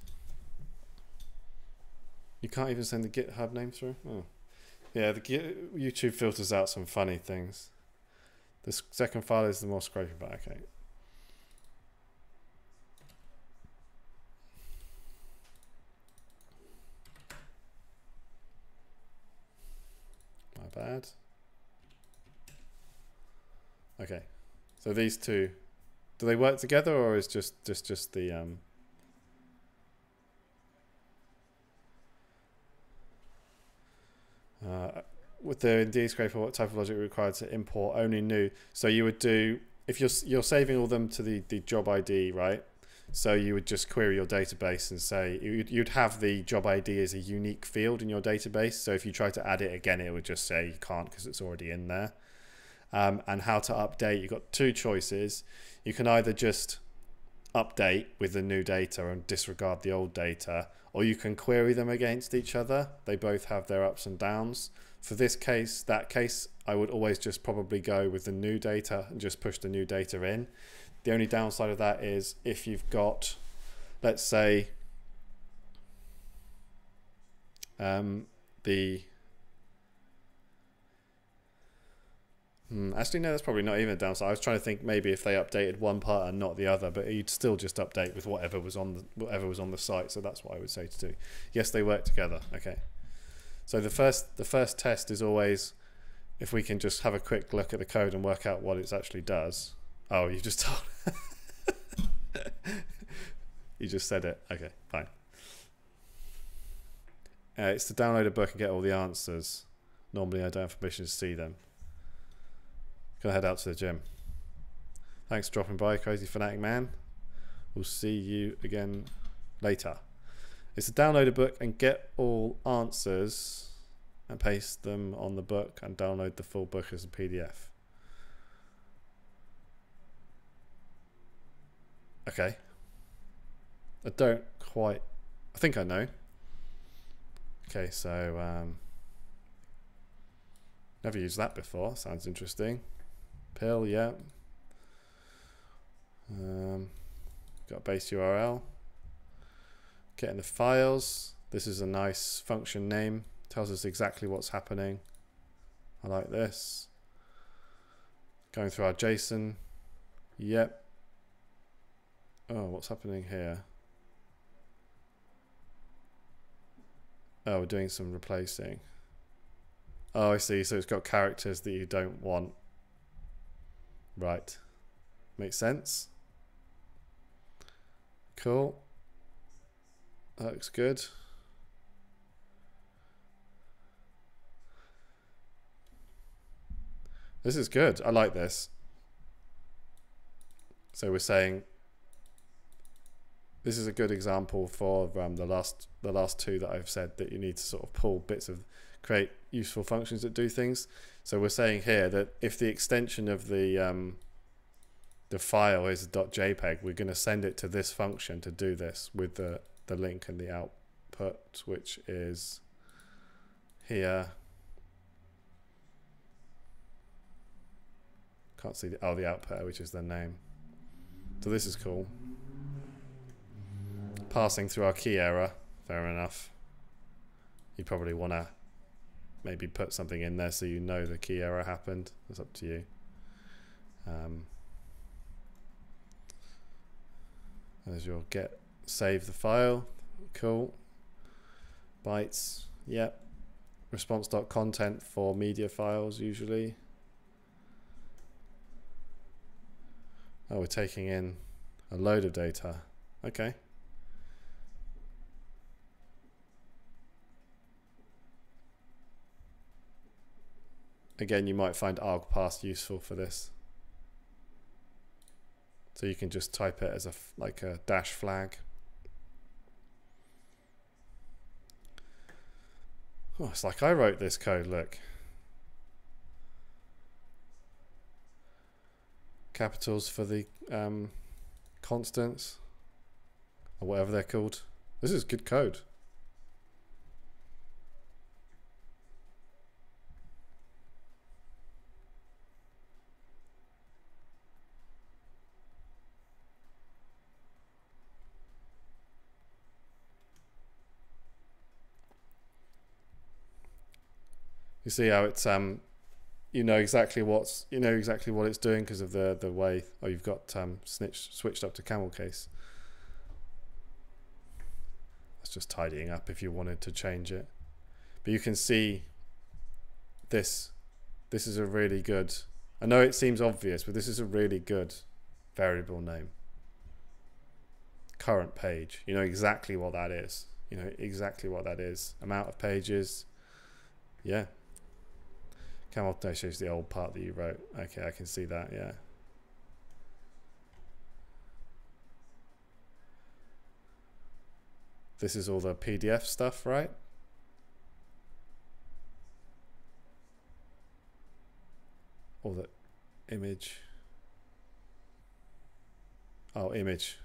you can't even send the GitHub name through? Oh. Yeah, the YouTube filters out some funny things. The second file is the more scraping, but okay. My bad. Okay. So these two, do they work together or is just just just the um Uh, with the scraper, what type of logic required to import only new? So you would do if you're you're saving all them to the the job ID, right? So you would just query your database and say you'd, you'd have the job ID as a unique field in your database. So if you try to add it again, it would just say you can't because it's already in there. Um, and how to update, you've got two choices. You can either just update with the new data and disregard the old data, or you can query them against each other. They both have their ups and downs. For this case, that case, I would always just probably go with the new data and just push the new data in. The only downside of that is if you've got, let's say, um, the Hmm, actually, no, that's probably not even a downside. I was trying to think maybe if they updated one part and not the other, but you'd still just update with whatever was on the whatever was on the site. So that's what I would say to do. Yes, they work together. Okay. So the first the first test is always if we can just have a quick look at the code and work out what it actually does. Oh, you just told. you just said it. Okay, fine. Uh, it's to download a book and get all the answers. Normally, I don't have permission to see them. Gonna head out to the gym. Thanks for dropping by, Crazy Fanatic Man. We'll see you again later. It's to download a book and get all answers and paste them on the book and download the full book as a PDF. Okay. I don't quite. I think I know. Okay, so um, never used that before. Sounds interesting. PIL, yeah. Um, got base URL. Getting the files. This is a nice function name. Tells us exactly what's happening. I like this. Going through our JSON. Yep. Oh, what's happening here? Oh, we're doing some replacing. Oh, I see. So it's got characters that you don't want Right. Makes sense. Cool. That looks good. This is good. I like this. So we're saying this is a good example for um, the last the last two that I've said that you need to sort of pull bits of create useful functions that do things. So we're saying here that if the extension of the um, the file is .jpeg, we're going to send it to this function to do this with the the link and the output, which is here. Can't see the oh the output, which is the name. So this is cool. Passing through our key error, fair enough. You probably want to maybe put something in there so you know the key error happened. It's up to you. Um, as your get save the file. Cool. Bytes. Yep. Response.content for media files usually. Oh, we're taking in a load of data. Okay. Again, you might find argparse useful for this. So you can just type it as a like a dash flag. Oh, it's like I wrote this code, look. capitals for the um, constants or whatever they're called. This is good code. You see how it's um, you know exactly what's you know exactly what it's doing because of the the way oh you've got um, snitch switched up to camel case. That's just tidying up if you wanted to change it, but you can see this. This is a really good. I know it seems obvious, but this is a really good variable name. Current page. You know exactly what that is. You know exactly what that is. Amount of pages. Yeah, Camel no shows the old part that you wrote. Okay, I can see that, yeah. This is all the PDF stuff, right? All the image. Oh, image.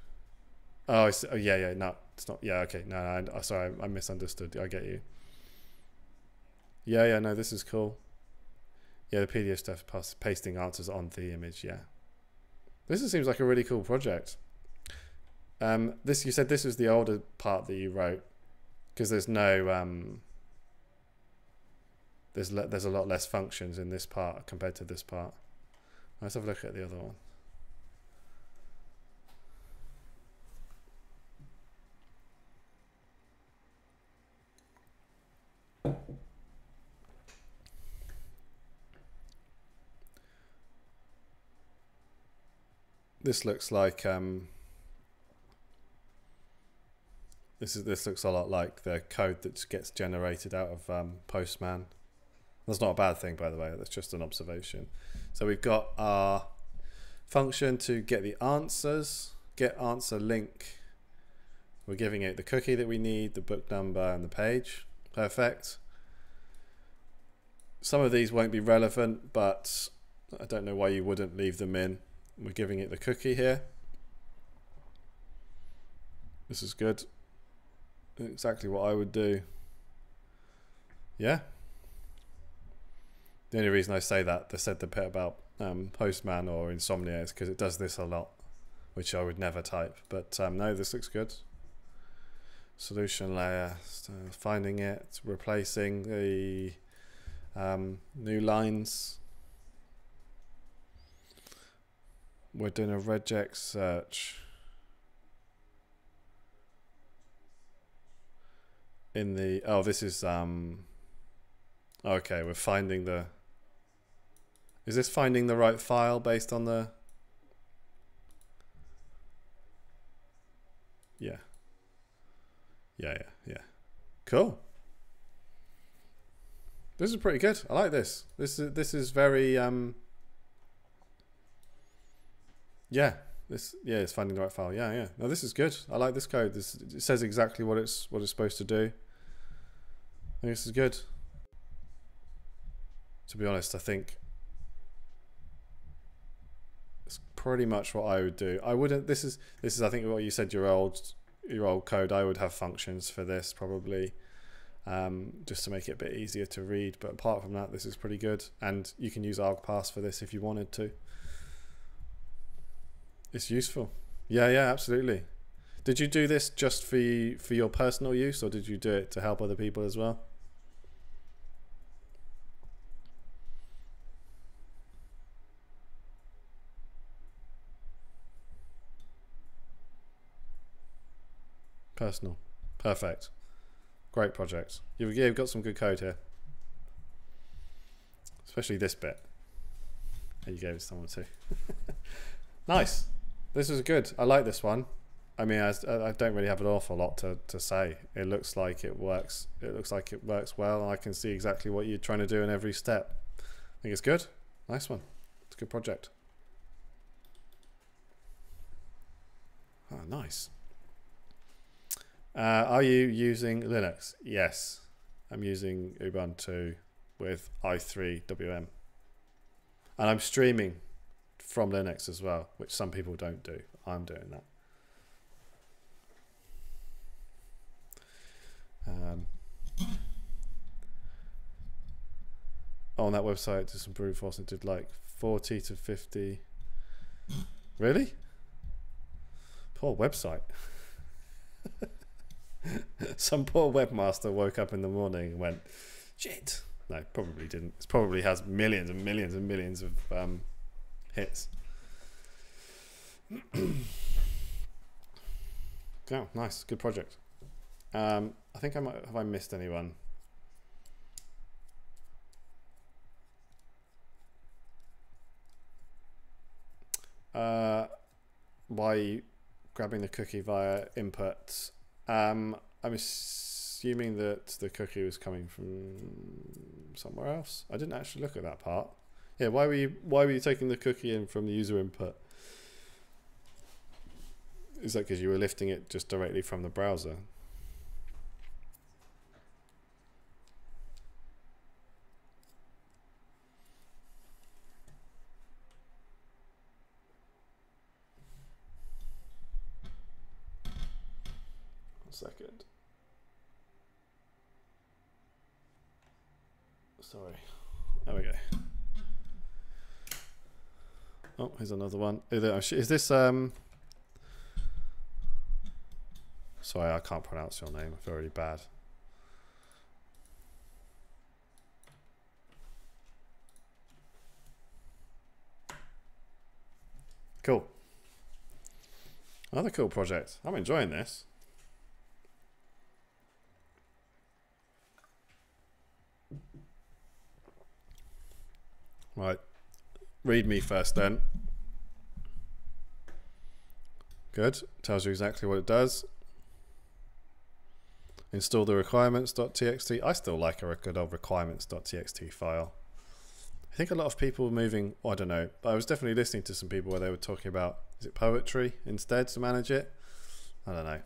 Oh, oh, yeah, yeah, no, it's not. Yeah, okay, no, no I, sorry, I misunderstood. I get you. Yeah, yeah, no, this is cool. Yeah, the PDF stuff, pasting answers on the image. Yeah, this seems like a really cool project. Um, this you said this was the older part that you wrote because there's no um, there's there's a lot less functions in this part compared to this part. Let's have a look at the other one. This looks like um, this is this looks a lot like the code that gets generated out of um, Postman. That's not a bad thing, by the way. That's just an observation. So we've got our function to get the answers, get answer link. We're giving it the cookie that we need, the book number, and the page. Perfect. Some of these won't be relevant, but I don't know why you wouldn't leave them in. We're giving it the cookie here. This is good. Exactly what I would do. Yeah. The only reason I say that, they said the bit about um, Postman or Insomnia is because it does this a lot, which I would never type. But um, no, this looks good. Solution layer, so finding it, replacing the um, new lines we're doing a regex search in the oh this is um okay we're finding the Is this finding the right file based on the... Yeah. Yeah, yeah, yeah. Cool. This is pretty good. I like this. This is this is very um Yeah. This yeah, it's finding the right file. Yeah, yeah. No, this is good. I like this code. This it says exactly what it's what it's supposed to do. I think this is good. To be honest, I think it's pretty much what I would do. I wouldn't this is this is I think what you said your old your old code. I would have functions for this probably um, just to make it a bit easier to read. But apart from that, this is pretty good. And you can use argparse for this if you wanted to. It's useful. Yeah, yeah, absolutely. Did you do this just for for your personal use, or did you do it to help other people as well? Personal. Perfect. Great project. You've, you've got some good code here. Especially this bit. And you to someone too. nice. This is good. I like this one. I mean, I, I don't really have an awful lot to, to say. It looks like it works. It looks like it works well. I can see exactly what you're trying to do in every step. I think it's good. Nice one. It's a good project. Oh, nice. Uh, are you using Linux? Yes, I'm using Ubuntu with i3WM. And I'm streaming from Linux as well, which some people don't do. I'm doing that. Um, on that website, did some brute force, and did like 40 to 50. Really? Poor website. Some poor webmaster woke up in the morning and went, shit. No, probably didn't. It probably has millions and millions and millions of um, hits. oh, nice. Good project. Um, I think I might have I missed anyone. Uh, by grabbing the cookie via input um, I'm assuming that the cookie was coming from somewhere else. I didn't actually look at that part. Yeah, why were you why were you taking the cookie in from the user input? Is that because you were lifting it just directly from the browser? second. Sorry. There we go. Oh, here's another one. Is this um? Sorry, I can't pronounce your name. I feel really bad. Cool. Another cool project. I'm enjoying this. Right. Read me first then. Good. Tells you exactly what it does. Install the requirements.txt. I still like a good old requirements.txt file. I think a lot of people moving, I don't know, but I was definitely listening to some people where they were talking about, is it poetry instead to manage it? I don't know.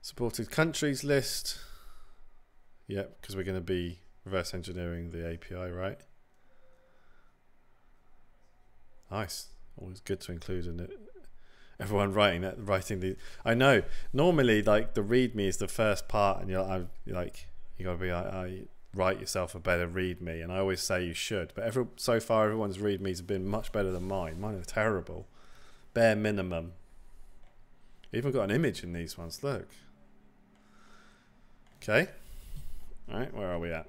Supported countries list. Yep, because we're going to be reverse engineering the API, right? Nice. Always good to include in it. Everyone writing that, writing the. I know. Normally, like the README is the first part, and you're, I'm, like, you gotta be like, I write yourself a better README, and I always say you should. But every so far, everyone's README's have been much better than mine. Mine are terrible, bare minimum. Even got an image in these ones. Look. Okay. All right. Where are we at?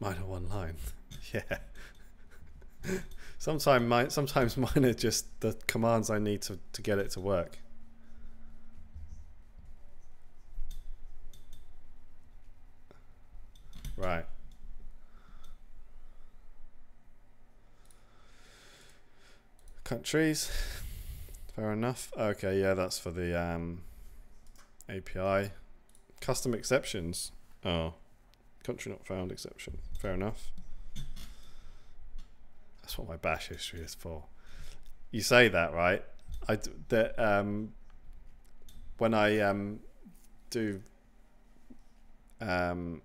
Mine are one line. yeah. sometimes mine, sometimes mine are just the commands I need to, to get it to work. Right. Countries. Fair enough. Okay, yeah, that's for the um, API. Custom exceptions. Oh. Country not found exception. Fair enough. That's what my bash history is for. You say that, right? I that um when I um do um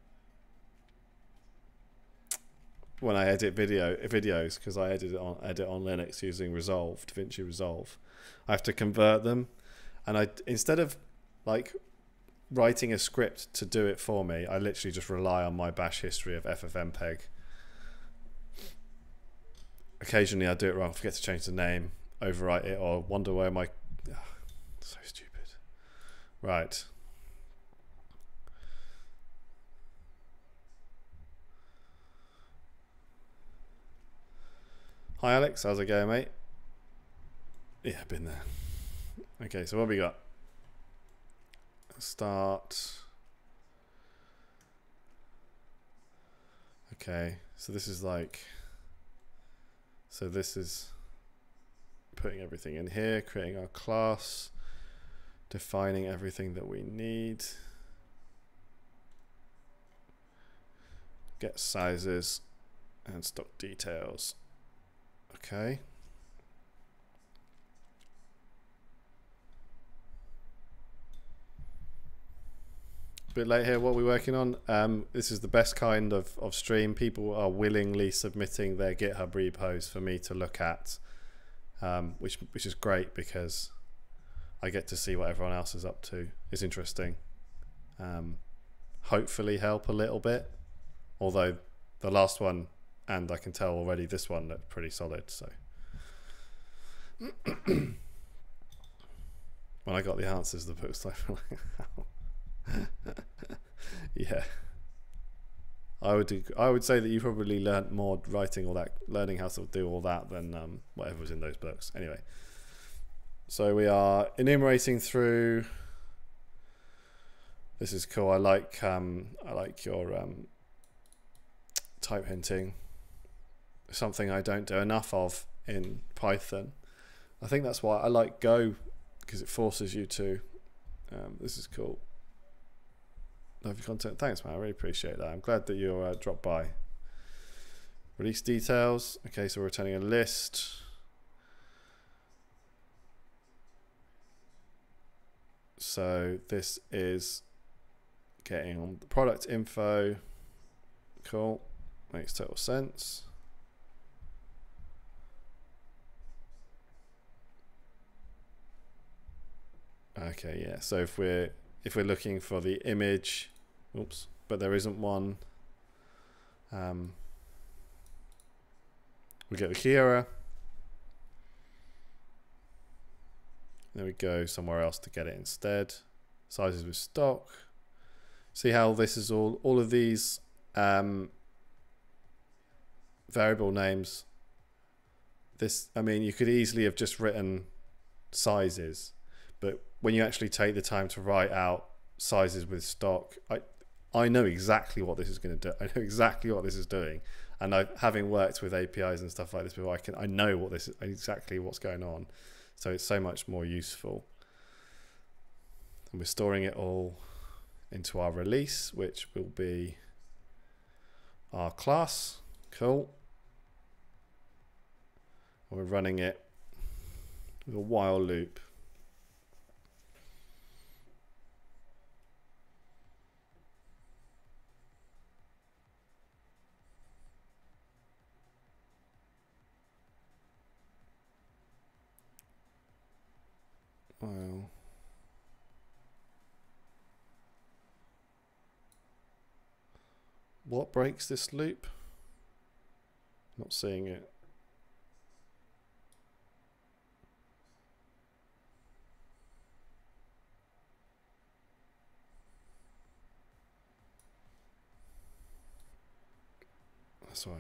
when I edit video videos because I edit it on edit on Linux using Resolve, DaVinci Resolve. I have to convert them, and I instead of like writing a script to do it for me, I literally just rely on my bash history of ffmpeg. Occasionally I do it wrong, forget to change the name, overwrite it, or wonder where my oh, so stupid. Right. Hi Alex, how's it going, mate? Yeah, been there. Okay, so what we got? Start. Okay, so this is like. So this is putting everything in here, creating our class, defining everything that we need. Get sizes and stock details. Okay. Bit late here. What we're we working on? Um, this is the best kind of, of stream. People are willingly submitting their GitHub repos for me to look at, um, which which is great because I get to see what everyone else is up to. It's interesting. Um, hopefully, help a little bit. Although the last one, and I can tell already, this one looked pretty solid. So. when I got the answers, to the book was like, yeah. I would I would say that you probably learnt more writing all that, learning how to do all that than um, whatever was in those books. Anyway, so we are enumerating through. This is cool. I like um, I like your um, type hinting. Something I don't do enough of in Python. I think that's why I like Go because it forces you to. Um, this is cool. Love your content. Thanks, man. I really appreciate that. I'm glad that you uh, dropped by. Release details. Okay, so we're returning a list. So this is getting on the product info. Cool. Makes total sense. Okay, yeah. So if we're if we're looking for the image Oops, but there isn't one. Um, we get the key error. There we go, somewhere else to get it instead. Sizes with stock. See how this is all, all of these um, variable names. This, I mean, you could easily have just written sizes, but when you actually take the time to write out sizes with stock, I, I know exactly what this is going to do. I know exactly what this is doing, and I, having worked with APIs and stuff like this before, I can I know what this is, exactly what's going on. So it's so much more useful. And we're storing it all into our release, which will be our class. Cool. And we're running it with a while loop. Wow. What breaks this loop? Not seeing it. That's why I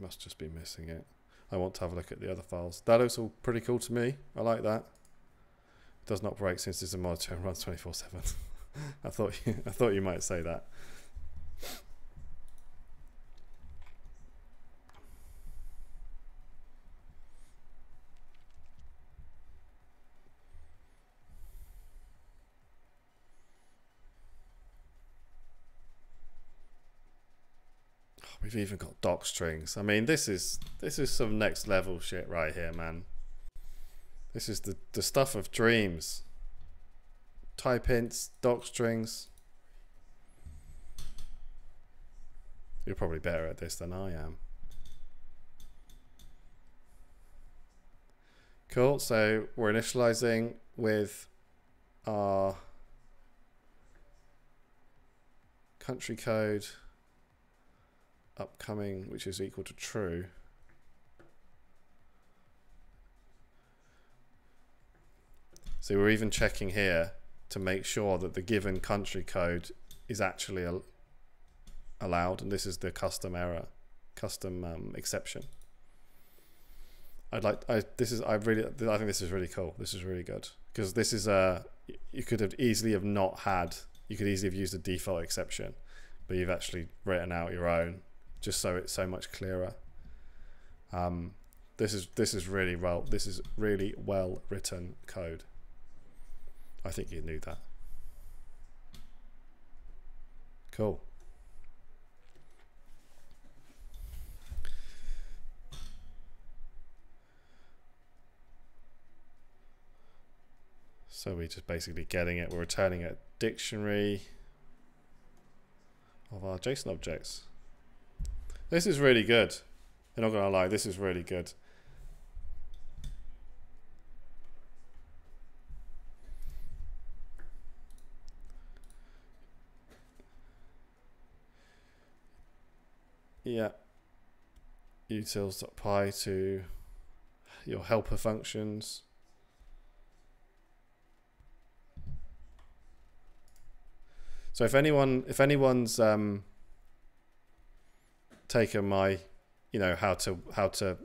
must just be missing it. I want to have a look at the other files. That looks all pretty cool to me. I like that does not break since it's a monitor and runs 24/7. I thought you, I thought you might say that. We've even got doc strings. I mean, this is this is some next level shit right here, man. This is the, the stuff of dreams. Type hints, doc strings. You're probably better at this than I am. Cool, so we're initializing with our country code upcoming, which is equal to true. So we're even checking here to make sure that the given country code is actually al allowed, and this is the custom error, custom um, exception. I'd like, I this is I really I think this is really cool. This is really good because this is a you could have easily have not had you could easily have used a default exception, but you've actually written out your own just so it's so much clearer. Um, this is this is really well this is really well written code. I think you knew that. Cool. So we're just basically getting it, we're returning a dictionary of our JSON objects. This is really good. I'm not going to lie, this is really good. Yeah. utils.py to your helper functions. So if anyone, if anyone's um, taken my, you know, how to how to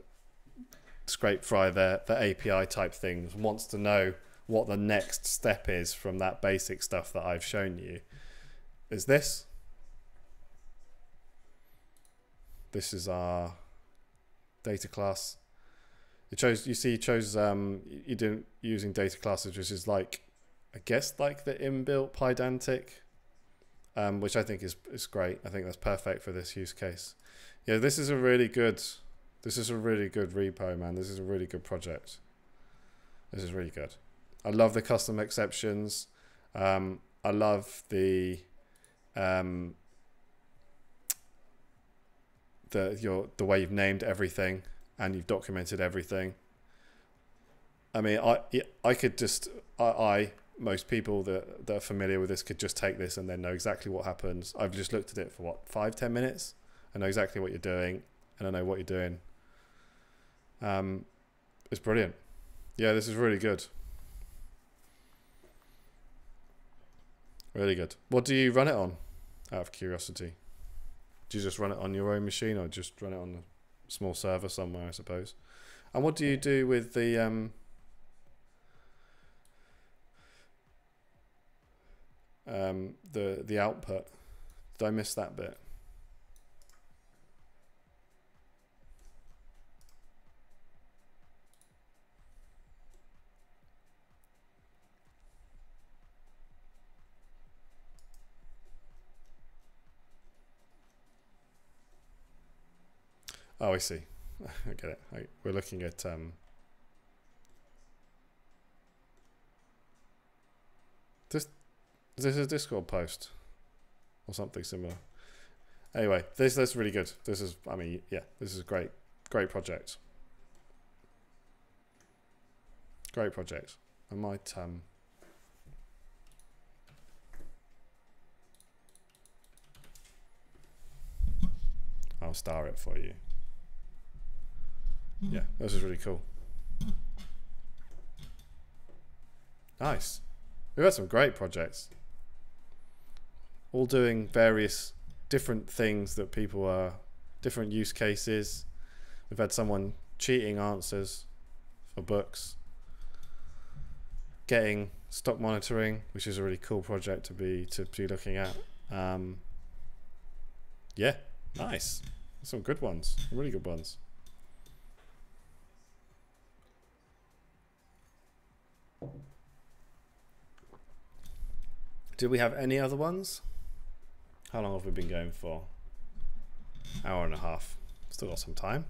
scrape fry the the API type things, wants to know what the next step is from that basic stuff that I've shown you, is this. This is our data class. It chose you see it chose um you didn't using data classes, which is like I guess like the inbuilt Pydantic, um, which I think is is great. I think that's perfect for this use case. Yeah, this is a really good this is a really good repo, man. This is a really good project. This is really good. I love the custom exceptions. Um, I love the um, the your the way you've named everything and you've documented everything. I mean, I I could just I, I most people that that are familiar with this could just take this and then know exactly what happens. I've just looked at it for what five ten minutes. I know exactly what you're doing and I know what you're doing. Um, it's brilliant. Yeah, this is really good. Really good. What do you run it on? Out of curiosity. Do you just run it on your own machine or just run it on a small server somewhere, I suppose? And what do you do with the um, um, the the output? Did I miss that bit? Oh, I see. I get it. I, we're looking at um, this. This is a Discord post or something similar. Anyway, this that's really good. This is, I mean, yeah, this is a great, great project. Great project. I might um. I'll star it for you. Yeah, this is really cool. Nice. We've had some great projects. All doing various different things that people are, different use cases. We've had someone cheating answers for books. Getting stock monitoring, which is a really cool project to be to be looking at. Um, yeah, nice. Some good ones, really good ones. Do we have any other ones? How long have we been going for? Hour and a half. Still got some time.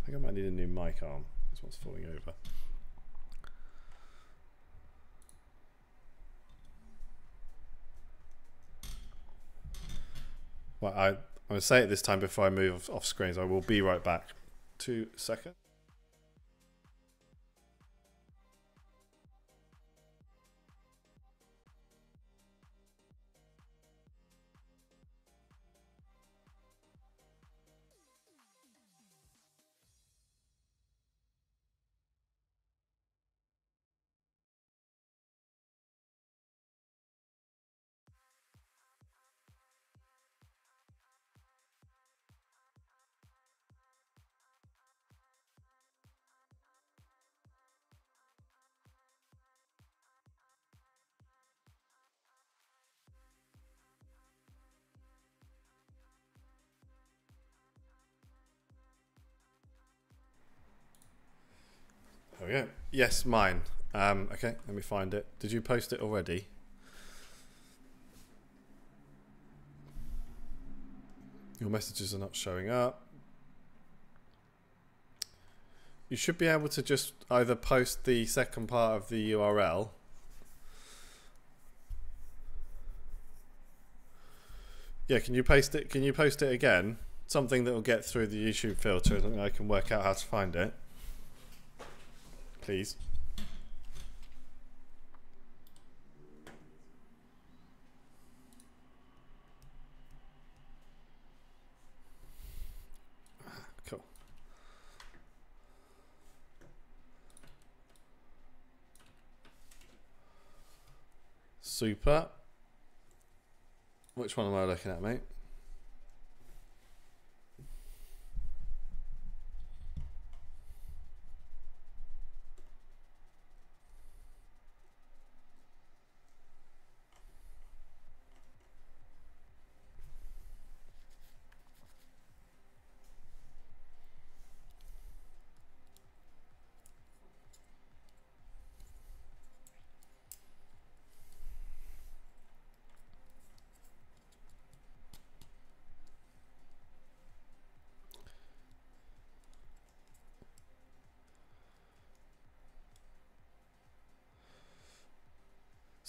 I think I might need a new mic arm. This one's falling over. Well, I, I'm going to say it this time before I move off screens. I will be right back. Two seconds. Yes, mine. Um, okay, let me find it. Did you post it already? Your messages are not showing up. You should be able to just either post the second part of the URL Yeah, can you paste it? Can you post it again? Something that will get through the YouTube filter and I can work out how to find it. Please. Cool. Super. Which one am I looking at, mate?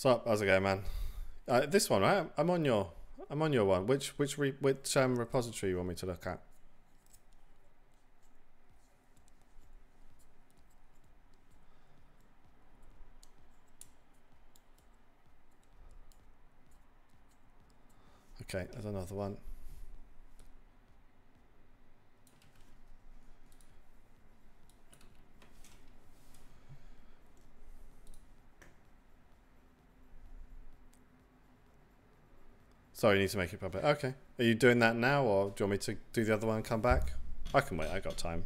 So how's it going, man? Uh, this one, right? I'm on your, I'm on your one. Which which re, which um, repository you want me to look at? Okay, there's another one. Sorry, you need to make it public. Okay. Are you doing that now, or do you want me to do the other one and come back? I can wait. I got time.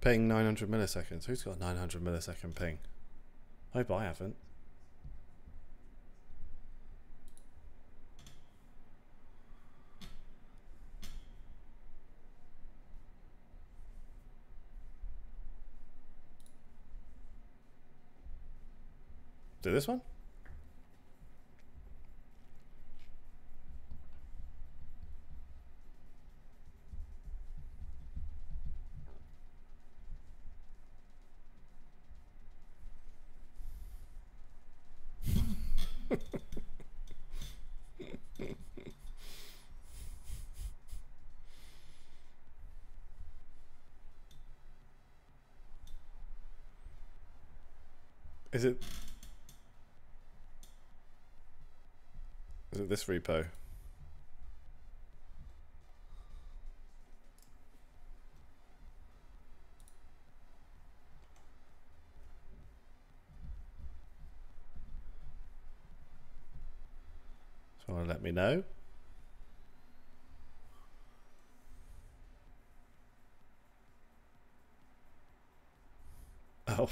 Ping 900 milliseconds. Who's got 900 millisecond ping? Hope I haven't. Do this one? Is it? Is it this repo? So let me know? Oh.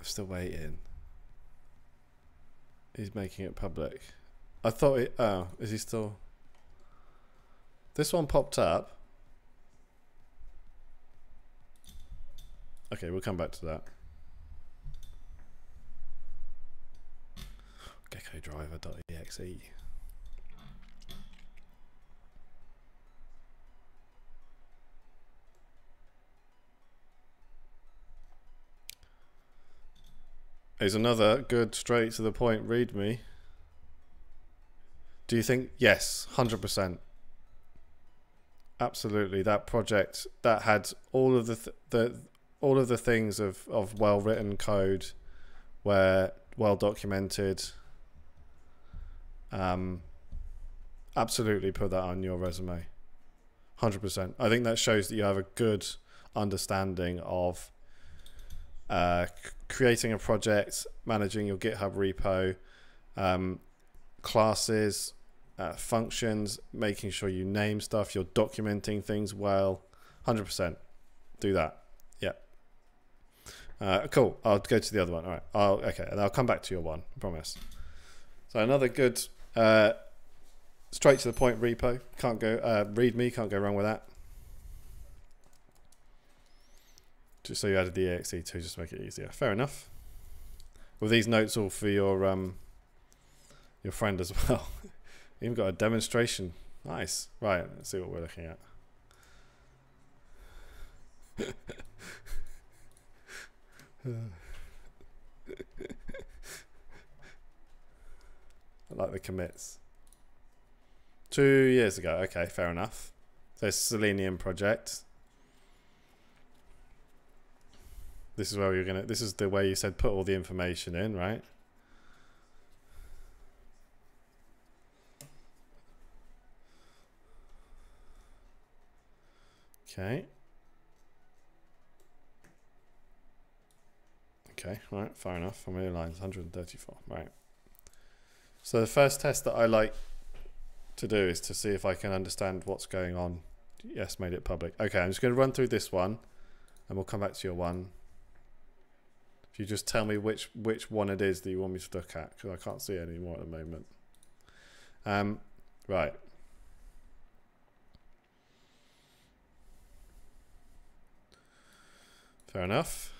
I'm still waiting. He's making it public. I thought it. Oh, is he still? This one popped up. Okay, we'll come back to that. Gecko Is another good straight to the point read me. Do you think yes, 100%. Absolutely that project that had all of the th the all of the things of of well written code where well documented um absolutely put that on your resume 100% i think that shows that you have a good understanding of uh, creating a project, managing your GitHub repo, um, classes, uh, functions, making sure you name stuff, you're documenting things well. 100%. Do that. Yeah. Uh, cool. I'll go to the other one. All right. I'll, okay. And I'll come back to your one. I promise. So another good, uh, straight to the point repo. Can't go, uh, readme. Can't go wrong with that. Just so you added the exe to just make it easier. Fair enough. Were these notes all for your um your friend as well? Even got a demonstration. Nice. Right, let's see what we're looking at. I like the commits. Two years ago. Okay, fair enough. So Selenium project. This is where you're gonna. This is the way you said put all the information in, right? Okay. Okay, right, fair enough. Many lines? 134. Right. So the first test that I like to do is to see if I can understand what's going on. Yes, made it public. Okay, I'm just going to run through this one and we'll come back to your one you just tell me which which one it is that you want me to look at because I can't see any more at the moment. Um, right. Fair enough.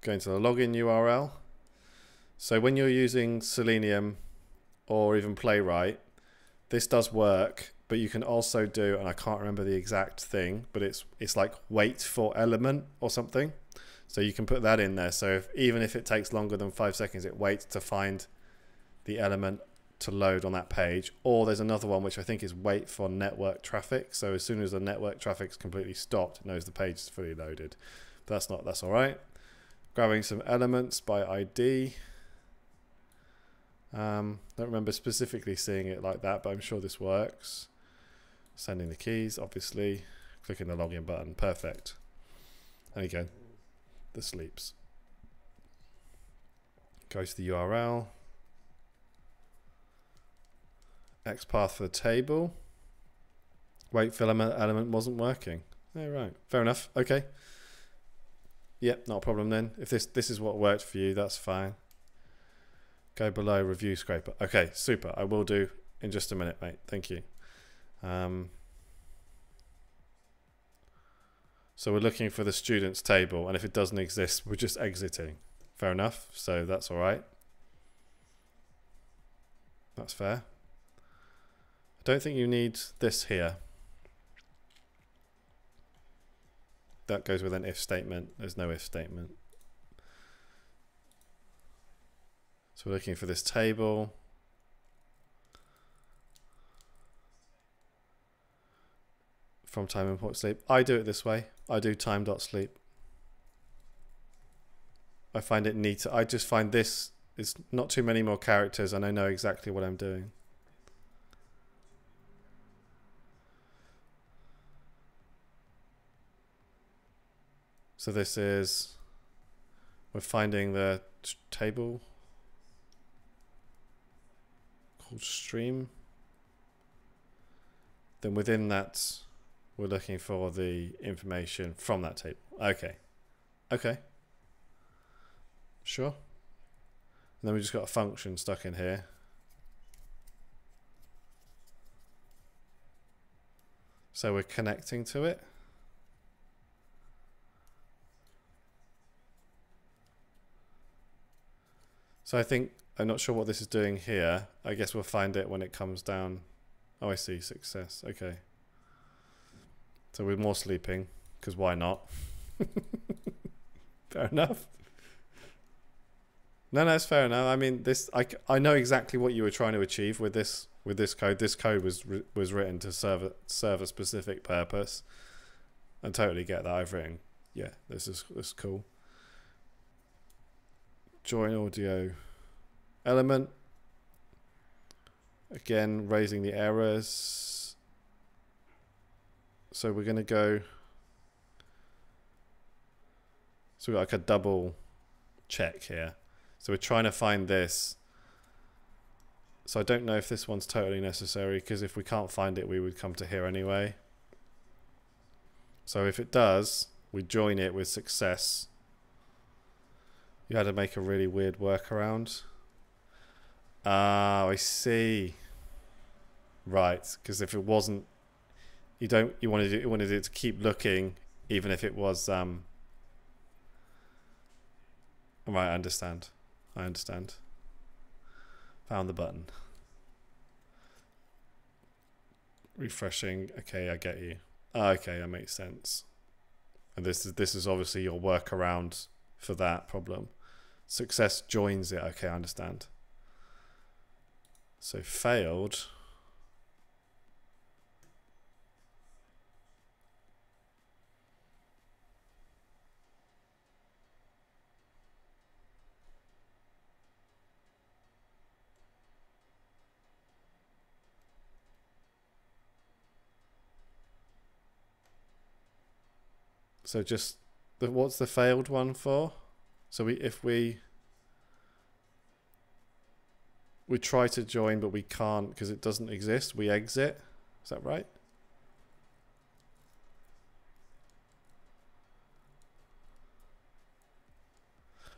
Going to the login URL. So when you're using Selenium or even Playwright, this does work, but you can also do, and I can't remember the exact thing, but it's it's like wait for element or something. So you can put that in there. So if, even if it takes longer than five seconds, it waits to find the element to load on that page. Or there's another one which I think is wait for network traffic. So as soon as the network traffic is completely stopped, it knows the page is fully loaded. But that's not that's all right. Grabbing some elements by ID. Um, don't remember specifically seeing it like that, but I'm sure this works. Sending the keys, obviously. Clicking the login button. Perfect. You go the sleeps. Go to the URL. XPath for the table. Wait filament element wasn't working. Oh, right. Fair enough. Okay. Yep, not a problem then. If this this is what worked for you, that's fine. Go below review scraper. Okay, super. I will do in just a minute, mate. Thank you. Um, So we're looking for the students table, and if it doesn't exist, we're just exiting. Fair enough. So that's all right. That's fair. I don't think you need this here. That goes with an if statement. There's no if statement. So we're looking for this table. From time import sleep. I do it this way. I do time dot sleep. I find it neater. I just find this is not too many more characters and I know exactly what I'm doing. So this is, we're finding the table called stream. Then within that we're looking for the information from that table. Okay. Okay. Sure. And then we just got a function stuck in here. So we're connecting to it. So I think, I'm not sure what this is doing here. I guess we'll find it when it comes down. Oh, I see, success, okay. So we're more sleeping because why not? fair enough. No, no, it's fair enough. I mean, this I, I know exactly what you were trying to achieve with this with this code. This code was was written to serve a, serve a specific purpose. I totally get that. I've written, yeah, this is this is cool. Join audio element. Again, raising the errors. So we're going to go. So we've got like a double check here. So we're trying to find this. So I don't know if this one's totally necessary because if we can't find it, we would come to here anyway. So if it does, we join it with success. You had to make a really weird workaround. Ah, I see. Right, because if it wasn't, you don't, you wanted it, you wanted it to keep looking, even if it was. Um, right, I understand. I understand. Found the button. Refreshing. Okay, I get you. Ah, okay, that makes sense. And this is this is obviously your workaround for that problem. Success joins it. Okay, I understand. So failed. So just the what's the failed one for? So we if we we try to join but we can't because it doesn't exist, we exit. Is that right?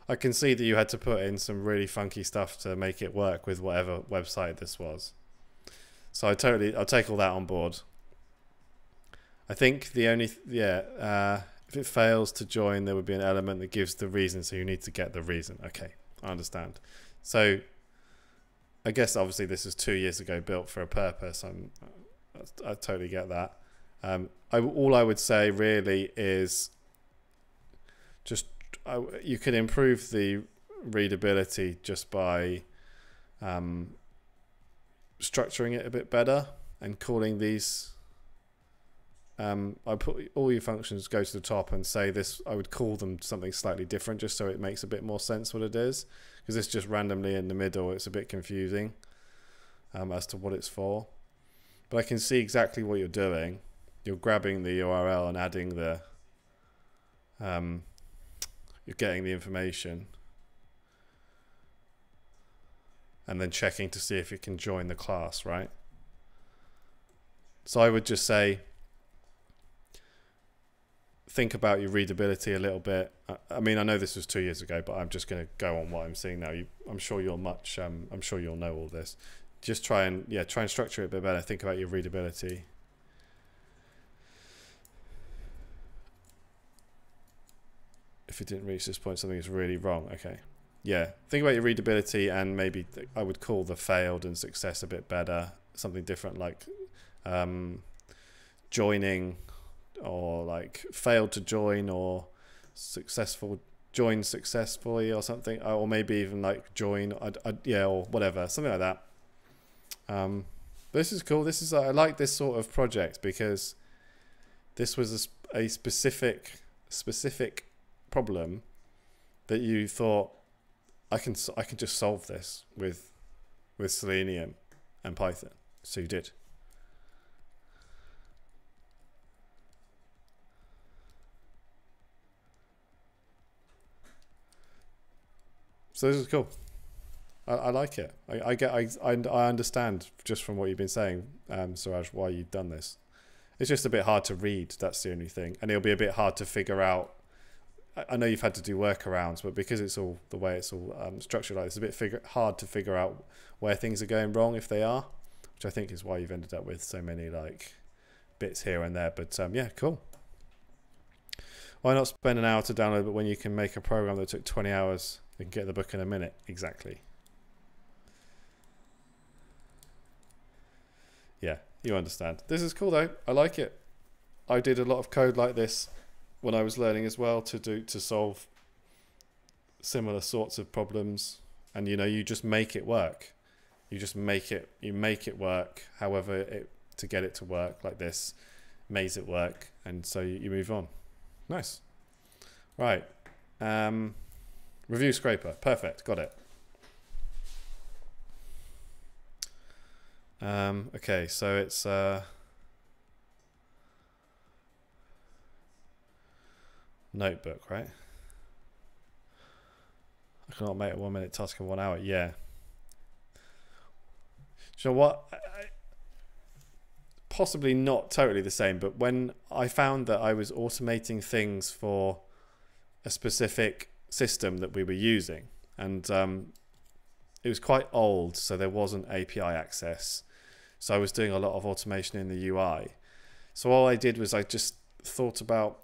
I can see that you had to put in some really funky stuff to make it work with whatever website this was. So I totally, I'll take all that on board. I think the only, yeah, uh, if it fails to join, there would be an element that gives the reason, so you need to get the reason. Okay, I understand. So I guess obviously this is two years ago built for a purpose. I'm, I, I totally get that. Um, I, all I would say really is just I, you could improve the readability just by um, structuring it a bit better and calling these um, I put all your functions go to the top and say this. I would call them something slightly different, just so it makes a bit more sense what it is. Because it's just randomly in the middle. It's a bit confusing um, as to what it's for. But I can see exactly what you're doing. You're grabbing the URL and adding the. Um, you're getting the information. And then checking to see if it can join the class, right? So I would just say think about your readability a little bit. I, mean, I know this was two years ago, but I'm just going to go on what I'm seeing now. You, I'm sure you're much. Um, I'm sure you'll know all this. Just try and yeah, try and structure it a bit better. Think about your readability. If it didn't reach this point, something is really wrong. Okay. Yeah, think about your readability and maybe I would call the failed and success a bit better. Something different like um, joining or like failed to join or successful join successfully or something or maybe even like join I, I, yeah or whatever something like that. Um this is cool. This is i like this sort of project because this was a, a specific specific problem that you thought i can i can just solve this with with selenium and python. So you did So this is cool. I, I like it. I, I get. I, I understand just from what you've been saying, um, Suraj, why you've done this. It's just a bit hard to read. That's the only thing, and it'll be a bit hard to figure out. I, know you've had to do workarounds, but because it's all the way it's all um, structured like it's a bit figure, hard to figure out where things are going wrong if they are, which I think is why you've ended up with so many like bits here and there. But um, yeah, cool. Why not spend an hour to download, but when you can make a program that took 20 hours they can get the book in a minute, exactly. Yeah, you understand. This is cool though. I like it. I did a lot of code like this when I was learning as well to do to solve similar sorts of problems. And you know, you just make it work. You just make it you make it work however it to get it to work like this makes it work and so you, you move on. Nice. Right. Um, review scraper perfect got it um, okay so it's uh, notebook right I cannot make a one minute task in one hour. Yeah. So what? I, possibly not totally the same, but when I found that I was automating things for a specific system that we were using, and um, it was quite old, so there wasn't API access. So I was doing a lot of automation in the UI. So all I did was I just thought about,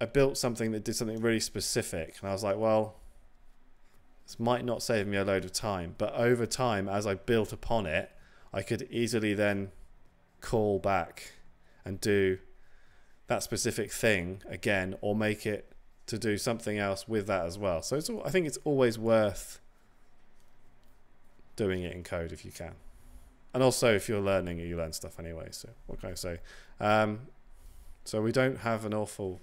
I built something that did something really specific, and I was like, well, this might not save me a load of time, but over time, as I built upon it, I could easily then call back and do that specific thing again or make it to do something else with that as well. So it's I think it's always worth doing it in code if you can. And also if you're learning, you learn stuff anyway. So what can I say? Um, so we don't have an awful,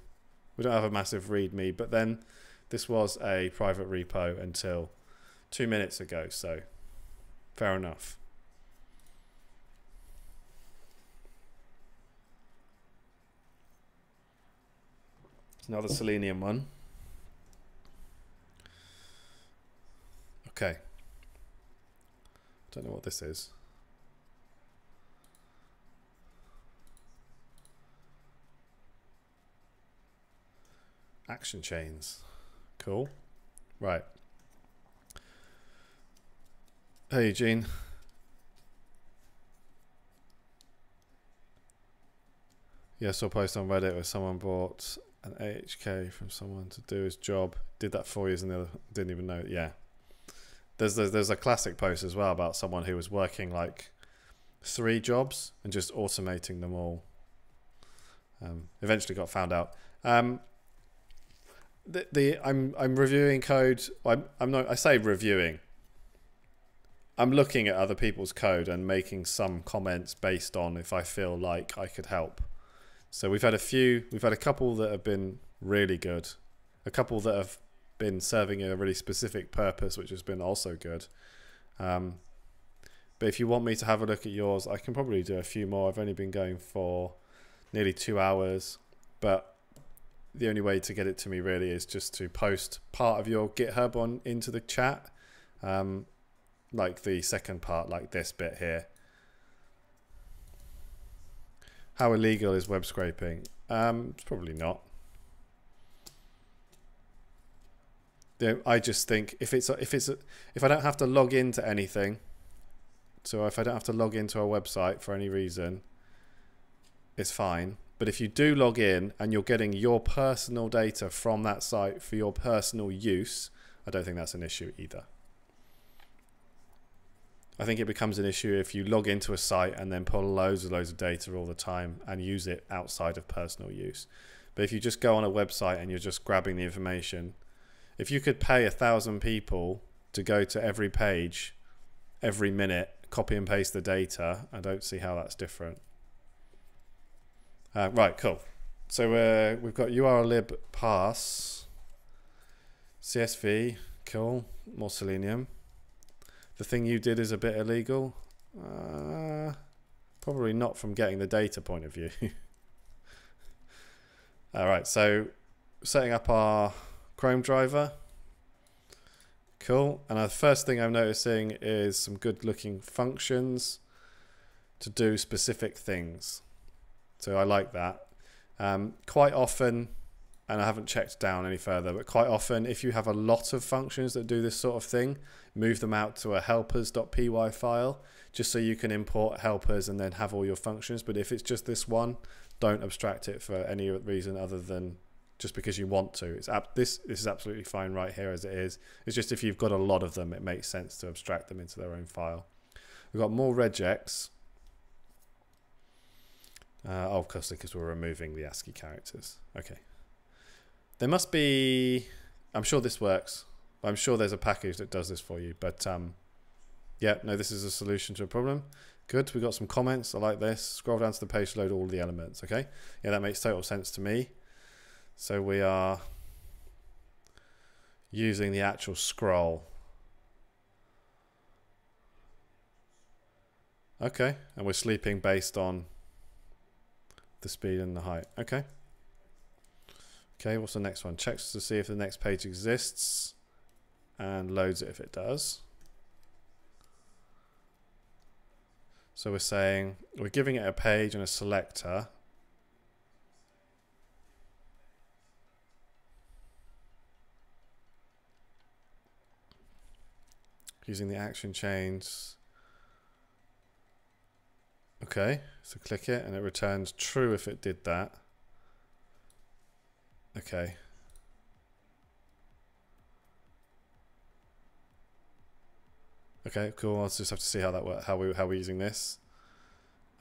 we don't have a massive README, but then this was a private repo until two minutes ago, so fair enough. Another selenium one. Okay. Don't know what this is. Action chains. Cool. Right. Hey, Eugene. Yeah, I saw a post on Reddit where someone bought an from someone to do his job. Did that four years and didn't even know. Yeah. There's, there's there's a classic post as well about someone who was working like three jobs and just automating them all. Um, eventually got found out. Um, the, the I'm I'm reviewing code. I'm I'm not. I say reviewing. I'm looking at other people's code and making some comments based on if I feel like I could help. So we've had a few. We've had a couple that have been really good. A couple that have been serving a really specific purpose, which has been also good. Um, but if you want me to have a look at yours, I can probably do a few more. I've only been going for nearly two hours, but the only way to get it to me really is just to post part of your GitHub on into the chat, um, like the second part, like this bit here. How illegal is web scraping? Um, it's probably not. I just think if it's if it's if I don't have to log into anything, so if I don't have to log into a website for any reason, it's fine. But if you do log in and you're getting your personal data from that site for your personal use, I don't think that's an issue either. I think it becomes an issue if you log into a site and then pull loads and loads of data all the time and use it outside of personal use. But if you just go on a website and you're just grabbing the information, if you could pay a thousand people to go to every page every minute, copy and paste the data, I don't see how that's different. Uh, right, cool. So uh, we've got urllib parse, CSV, cool, more selenium. The thing you did is a bit illegal. Uh, probably not from getting the data point of view. All right, so setting up our Chrome driver. Cool. And the first thing I'm noticing is some good looking functions to do specific things. So I like that. Um, quite often, and I haven't checked down any further, but quite often, if you have a lot of functions that do this sort of thing, move them out to a helpers.py file just so you can import helpers and then have all your functions. But if it's just this one, don't abstract it for any reason other than just because you want to. It's this this is absolutely fine right here as it is. It's just if you've got a lot of them, it makes sense to abstract them into their own file. We've got more regex. Uh, oh, of course, because we're removing the ASCII characters. Okay. There must be. I'm sure this works. I'm sure there's a package that does this for you. But um, yeah, no, this is a solution to a problem. Good. We got some comments. I like this. Scroll down to the page load all the elements. Okay. Yeah, that makes total sense to me. So we are using the actual scroll. Okay, and we're sleeping based on the speed and the height. Okay. Okay, what's the next one? Checks to see if the next page exists and loads it if it does. So we're saying we're giving it a page and a selector. Using the action chains. Okay, so click it and it returns true if it did that. Okay. Okay, cool. I'll just have to see how that works. How we how we're using this.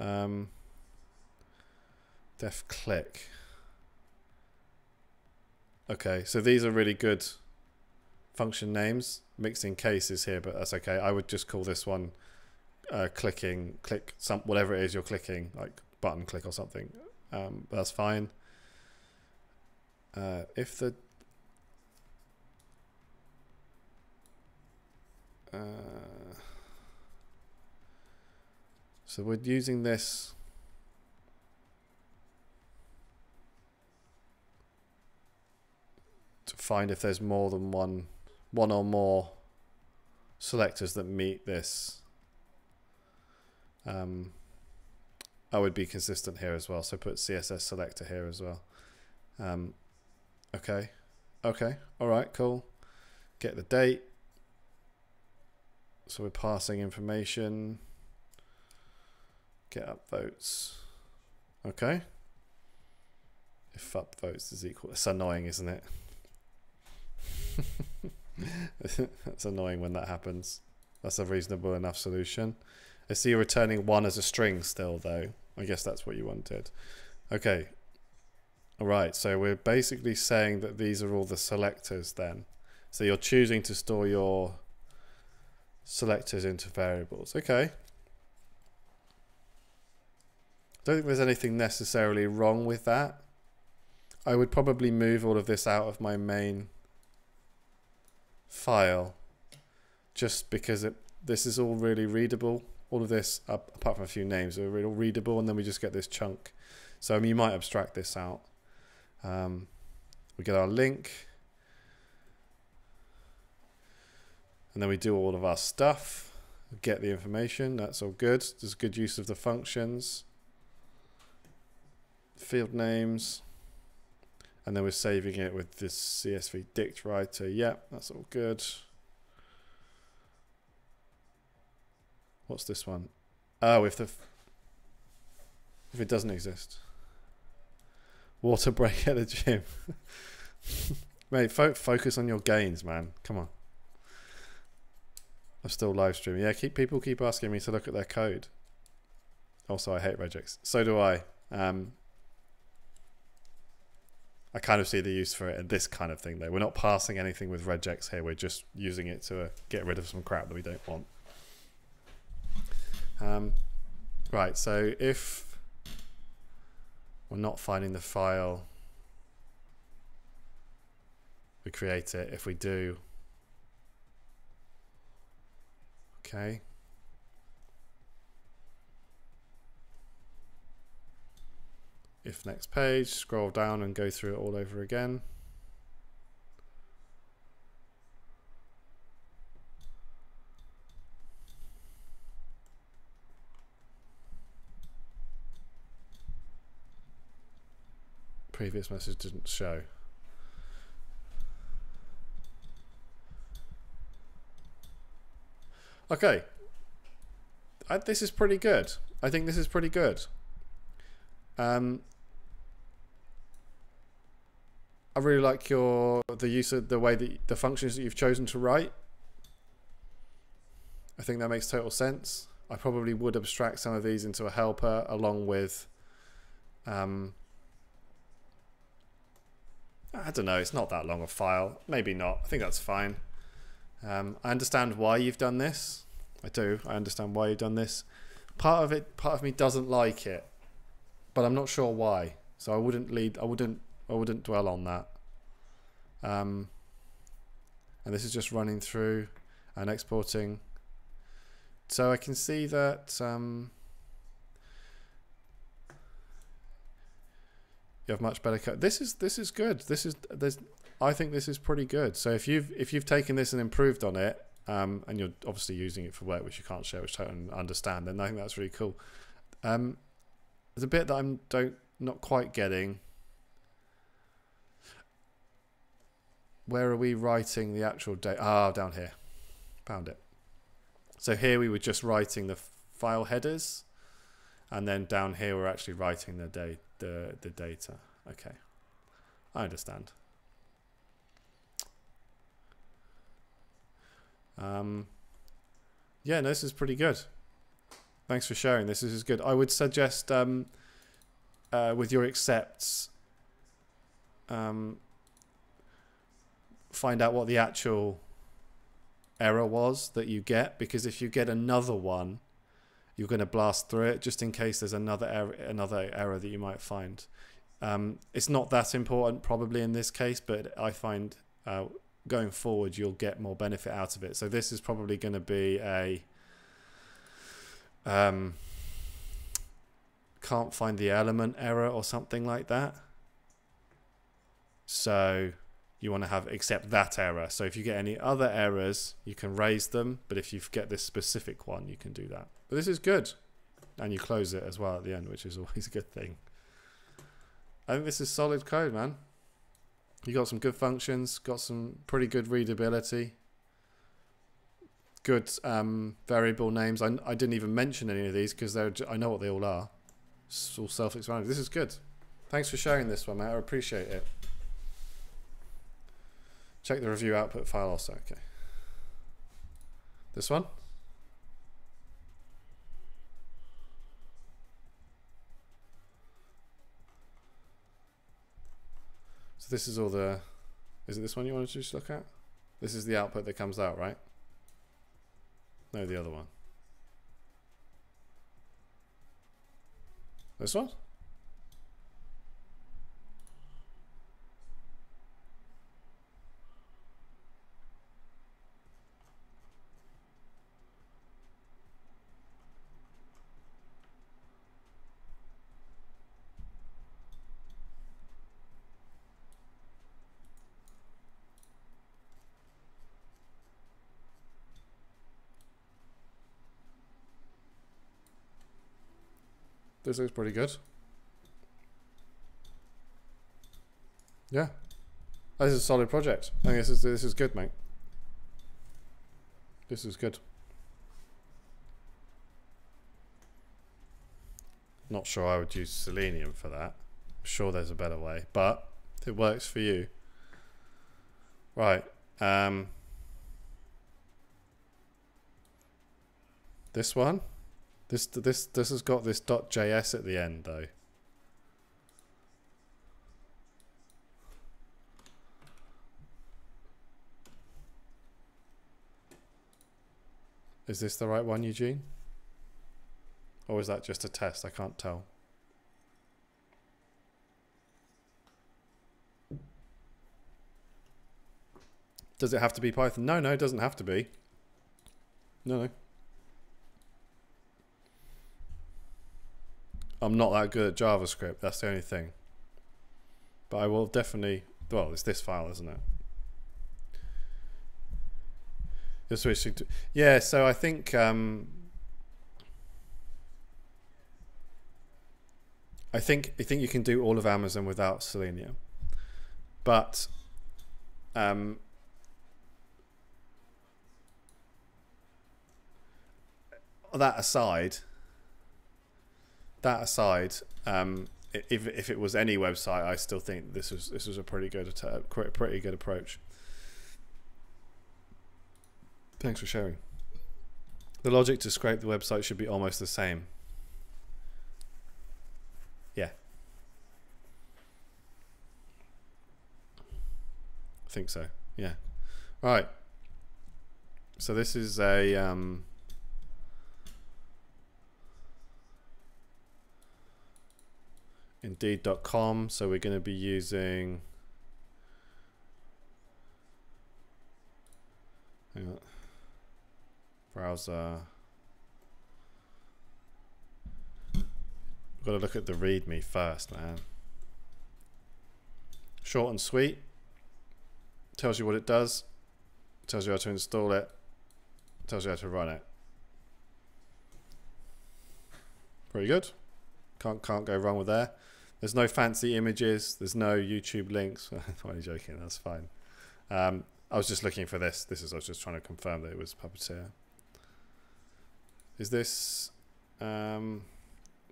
Um, def click. Okay, so these are really good function names. Mixing cases here, but that's okay. I would just call this one uh, clicking, click some whatever it is you're clicking, like button click or something. Um, that's fine. Uh, if the uh, so we're using this. To find if there's more than one one or more selectors that meet this. Um, I would be consistent here as well so put CSS selector here as well. Um, Okay. Okay. All right. Cool. Get the date. So we're passing information. Get up-votes. Okay. If up-votes is equal, it's annoying, isn't it? That's annoying when that happens. That's a reasonable enough solution. I see you're returning one as a string still, though. I guess that's what you wanted. Okay, right, so we're basically saying that these are all the selectors then. So you're choosing to store your selectors into variables. Okay. I don't think there's anything necessarily wrong with that. I would probably move all of this out of my main file just because it, this is all really readable. All of this, apart from a few names, are all readable and then we just get this chunk. So I mean, you might abstract this out. Um, we get our link. And then we do all of our stuff, get the information, that's all good. There's good use of the functions, field names, and then we're saving it with this CSV dict writer. Yep, that's all good. What's this one? Oh, if the if it doesn't exist. Water break at the gym. Mate, fo focus on your gains, man. Come on. I'm still live streaming. Yeah, keep people keep asking me to look at their code. Also, I hate regex. So do I. Um, I kind of see the use for it in this kind of thing, though. We're not passing anything with regex here. We're just using it to uh, get rid of some crap that we don't want. Um, right, so if we're not finding the file. We create it. If we do, okay. If next page, scroll down and go through it all over again. Previous message didn't show. Okay. I, this is pretty good. I think this is pretty good. Um, I really like your the use of the way that the functions that you've chosen to write. I think that makes total sense. I probably would abstract some of these into a helper along with Um, I don't know. It's not that long a file. Maybe not. I think that's fine. Um, I understand why you've done this. I do. I understand why you've done this. Part of it, part of me doesn't like it, but I'm not sure why. So I wouldn't lead. I wouldn't. I wouldn't dwell on that. Um, and this is just running through and exporting. So I can see that. Um, You have much better code. This is this is good. This is there's I think this is pretty good. So if you've if you've taken this and improved on it, um, and you're obviously using it for work, which you can't share, which I don't understand, then I think that's really cool. Um, there's a bit that I'm don't not quite getting. Where are we writing the actual date? Ah, down here. Found it. So here we were just writing the file headers, and then down here we're actually writing the date the, the data. Okay, I understand. Um, yeah, no, this is pretty good. Thanks for sharing this. This is good. I would suggest um, uh, with your excepts, um, find out what the actual error was that you get because if you get another one you're going to blast through it just in case there's another error, another error that you might find. Um, it's not that important probably in this case, but I find uh, going forward you'll get more benefit out of it. So this is probably going to be a um, can't find the element error or something like that. So you want to have except that error. So if you get any other errors, you can raise them. But if you get this specific one, you can do that. But this is good. And you close it as well at the end, which is always a good thing. I think this is solid code, man. You got some good functions, got some pretty good readability, good um, variable names. I, I didn't even mention any of these because they're I know what they all are. It's all self-explanatory. This is good. Thanks for sharing this one, mate. I appreciate it. Check the review output file also. Okay. This one. So this is all the, is it this one you want to just look at? This is the output that comes out, right? No, the other one. This one? This looks pretty good. Yeah. This is a solid project. I think this is this is good, mate. This is good. Not sure I would use selenium for that. I'm sure there's a better way, but it works for you. Right. Um, this one. This this this has got this .js at the end though. Is this the right one, Eugene? Or is that just a test? I can't tell. Does it have to be Python? No, no, it doesn't have to be. No, no. I'm not that good at JavaScript. That's the only thing. But I will definitely. Well, it's this file, isn't it? You're switching to. Yeah, so I think. Um, I think I think you can do all of Amazon without Selenium, but um, that aside, that aside, um, if if it was any website, I still think this was this was a pretty good pretty good approach. Thanks for sharing. The logic to scrape the website should be almost the same. Yeah. I think so. Yeah. All right. So this is a um, indeed.com. So we're going to be using browser. Got to look at the README first, man. Short and sweet. Tells you what it does. Tells you how to install it. Tells you how to run it. Pretty good. Can't can't go wrong with there. There's no fancy images. There's no YouTube links. I'm only joking. That's fine. Um, I was just looking for this. This is I was just trying to confirm that it was Puppeteer. Is this um,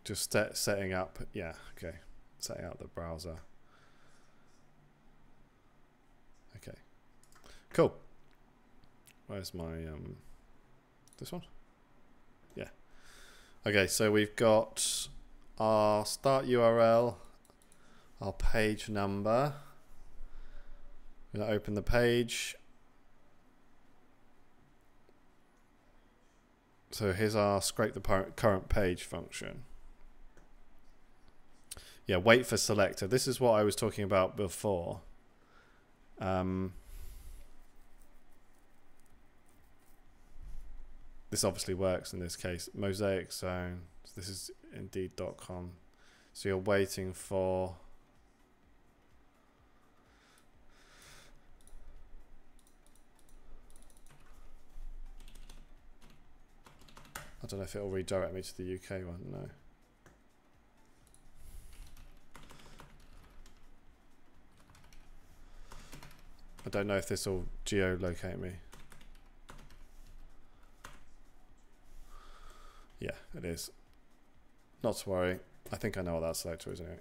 just set, setting up? Yeah. Okay. Setting up the browser. Okay. Cool. Where's my um, this one? Yeah. Okay. So we've got our start URL, our page number. I'm going to open the page. So here's our scrape the current page function. Yeah, wait for selector. This is what I was talking about before. Um, this obviously works in this case. Mosaic zone. This is indeed.com. So you're waiting for I don't know if it'll redirect me to the UK one. No. I don't know if this will geolocate me. Yeah, it is. Not to worry. I think I know what that selector is anyway.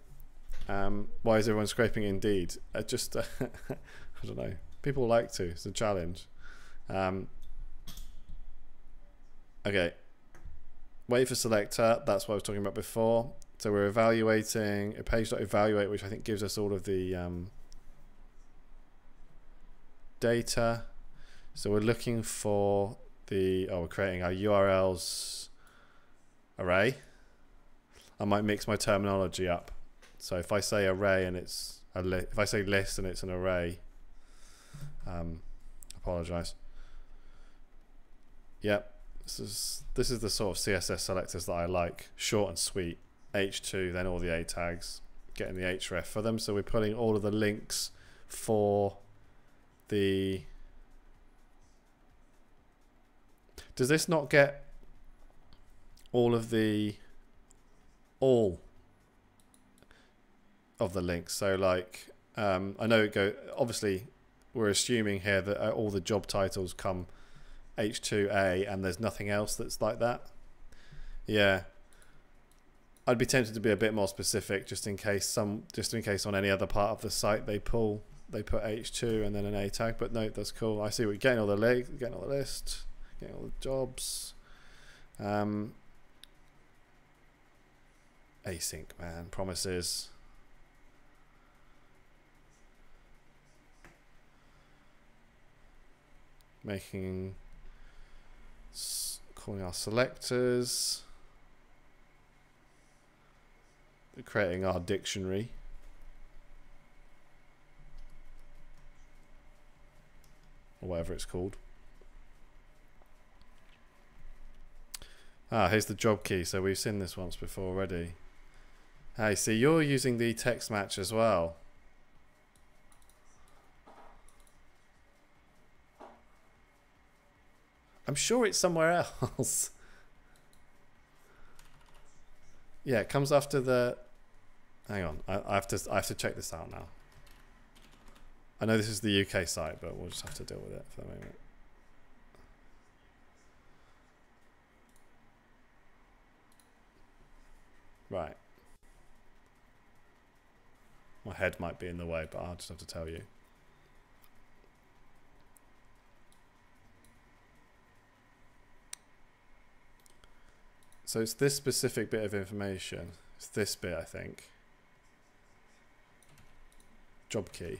Um, why is everyone scraping Indeed? I just, uh, I don't know. People like to. It's a challenge. Um, okay. Wait for selector. That's what I was talking about before. So we're evaluating a page.evaluate, which I think gives us all of the um, data. So we're looking for the, oh, we're creating our URLs array. I might mix my terminology up. So if I say array and it's a li if I say list and it's an array, um, apologize. Yep, this is this is the sort of CSS selectors that I like, short and sweet. H2, then all the A tags, getting the href for them. So we're putting all of the links for the. Does this not get all of the all of the links? So like, um, I know it go. Obviously, we're assuming here that uh, all the job titles come H2A and there's nothing else that's like that. Yeah. I'd be tempted to be a bit more specific just in case some just in case on any other part of the site they pull they put H2 and then an A tag, but no, that's cool. I see we're getting all the legs, getting all the list, getting all the jobs. Um, async man promises. Making calling our selectors, creating our dictionary. Or whatever it's called. Ah, here's the job key. So we've seen this once before already. Hey, see, you're using the text match as well. I'm sure it's somewhere else. yeah, it comes after the... Hang on, I, I, have to I have to check this out now. I know this is the UK site, but we'll just have to deal with it for the moment. Right. My head might be in the way, but I'll just have to tell you. So it's this specific bit of information. It's this bit, I think. Job key.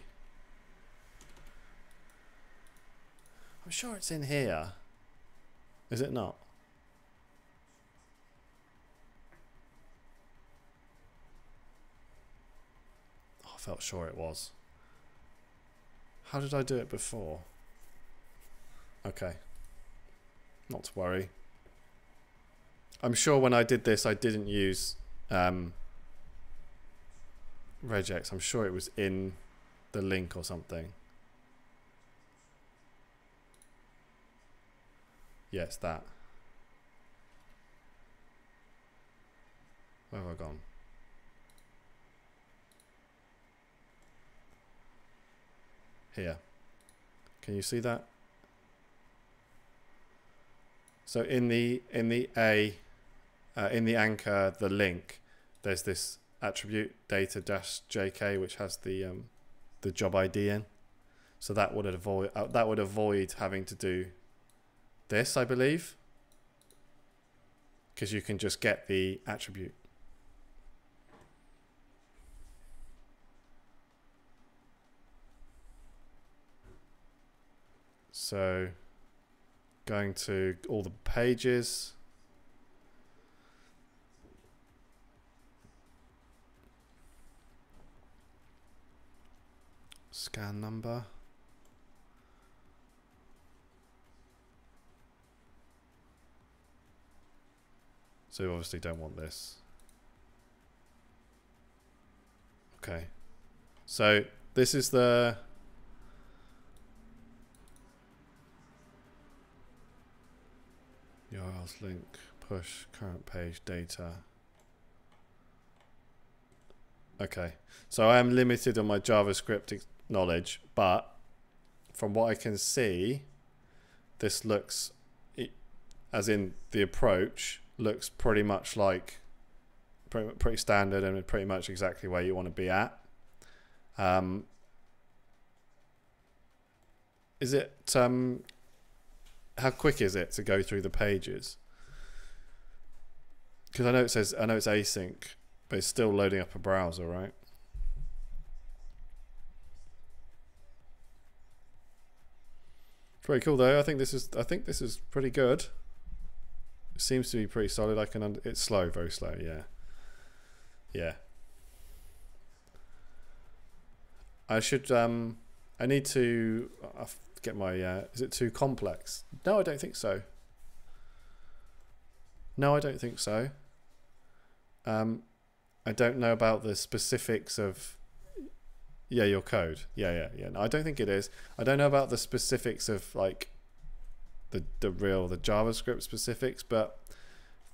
I'm sure it's in here. Is it not? Felt sure it was. How did I do it before? Okay. Not to worry. I'm sure when I did this, I didn't use um, regex. I'm sure it was in the link or something. Yes, that. Where have I gone? Here. Can you see that? So in the in the A, uh, in the anchor, the link, there's this attribute data dash jk which has the um, the job ID in. So that would avoid uh, that would avoid having to do this, I believe, because you can just get the attribute. So going to all the pages. Scan number. So obviously don't want this. Okay. So this is the URLs link push current page data. Okay, so I am limited on my JavaScript knowledge, but from what I can see, this looks, as in the approach, looks pretty much like pretty, pretty standard and pretty much exactly where you want to be at. Um, is it um, how quick is it to go through the pages? Because I know it says I know it's async, but it's still loading up a browser, right? It's very cool though. I think this is I think this is pretty good. It seems to be pretty solid. I can it's slow, very slow. Yeah, yeah. I should um I need to uh, get my. Uh, is it too complex? No, I don't think so. No, I don't think so. Um, I don't know about the specifics of. Yeah, your code. Yeah, yeah, yeah. No, I don't think it is. I don't know about the specifics of like. The the real the JavaScript specifics, but